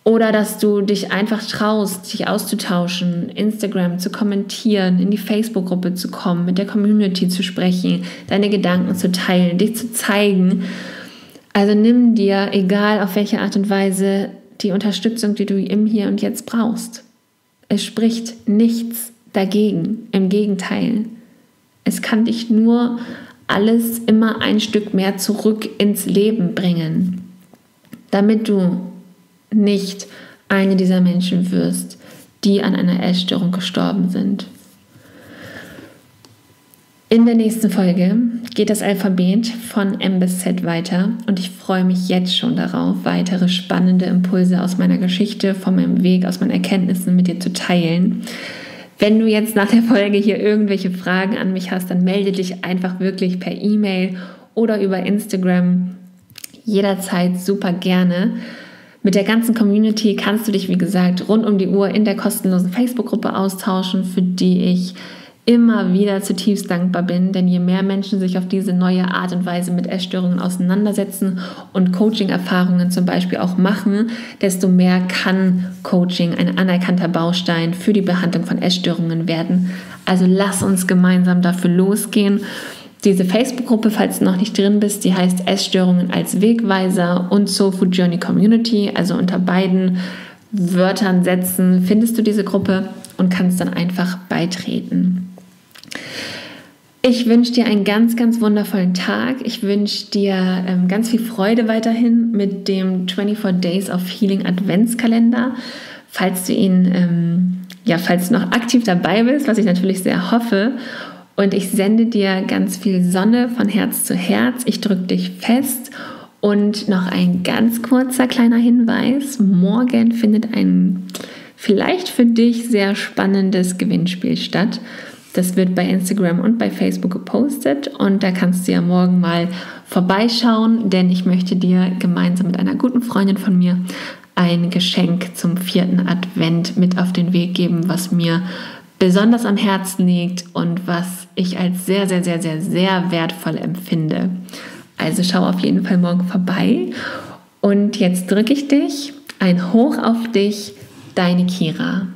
Oder dass du dich einfach traust, dich auszutauschen, Instagram zu kommentieren, in die Facebook-Gruppe zu kommen, mit der Community zu sprechen, deine Gedanken zu teilen, dich zu zeigen. Also nimm dir, egal auf welche Art und Weise, die Unterstützung, die du im Hier und Jetzt brauchst. Es spricht nichts dagegen. Im Gegenteil. Es kann dich nur alles immer ein Stück mehr zurück ins Leben bringen, damit du nicht eine dieser Menschen wirst, die an einer Essstörung gestorben sind. In der nächsten Folge geht das Alphabet von M bis Z weiter und ich freue mich jetzt schon darauf, weitere spannende Impulse aus meiner Geschichte, von meinem Weg, aus meinen Erkenntnissen mit dir zu teilen. Wenn du jetzt nach der Folge hier irgendwelche Fragen an mich hast, dann melde dich einfach wirklich per E-Mail oder über Instagram jederzeit super gerne. Mit der ganzen Community kannst du dich, wie gesagt, rund um die Uhr in der kostenlosen Facebook-Gruppe austauschen, für die ich immer wieder zutiefst dankbar bin, denn je mehr Menschen sich auf diese neue Art und Weise mit Essstörungen auseinandersetzen und Coaching-Erfahrungen zum Beispiel auch machen, desto mehr kann Coaching ein anerkannter Baustein für die Behandlung von Essstörungen werden. Also lass uns gemeinsam dafür losgehen. Diese Facebook-Gruppe, falls du noch nicht drin bist, die heißt Essstörungen als Wegweiser und Soul Food Journey Community. Also unter beiden Wörtern, Sätzen findest du diese Gruppe und kannst dann einfach beitreten. Ich wünsche dir einen ganz, ganz wundervollen Tag. Ich wünsche dir ähm, ganz viel Freude weiterhin mit dem 24 Days of Healing Adventskalender. Falls du ihn, ähm, ja, falls du noch aktiv dabei bist, was ich natürlich sehr hoffe. Und ich sende dir ganz viel Sonne von Herz zu Herz. Ich drücke dich fest. Und noch ein ganz kurzer kleiner Hinweis. Morgen findet ein vielleicht für dich sehr spannendes Gewinnspiel statt. Das wird bei Instagram und bei Facebook gepostet und da kannst du ja morgen mal vorbeischauen, denn ich möchte dir gemeinsam mit einer guten Freundin von mir ein Geschenk zum vierten Advent mit auf den Weg geben, was mir besonders am Herzen liegt und was ich als sehr, sehr, sehr, sehr, sehr wertvoll empfinde. Also schau auf jeden Fall morgen vorbei. Und jetzt drücke ich dich ein Hoch auf dich, deine Kira.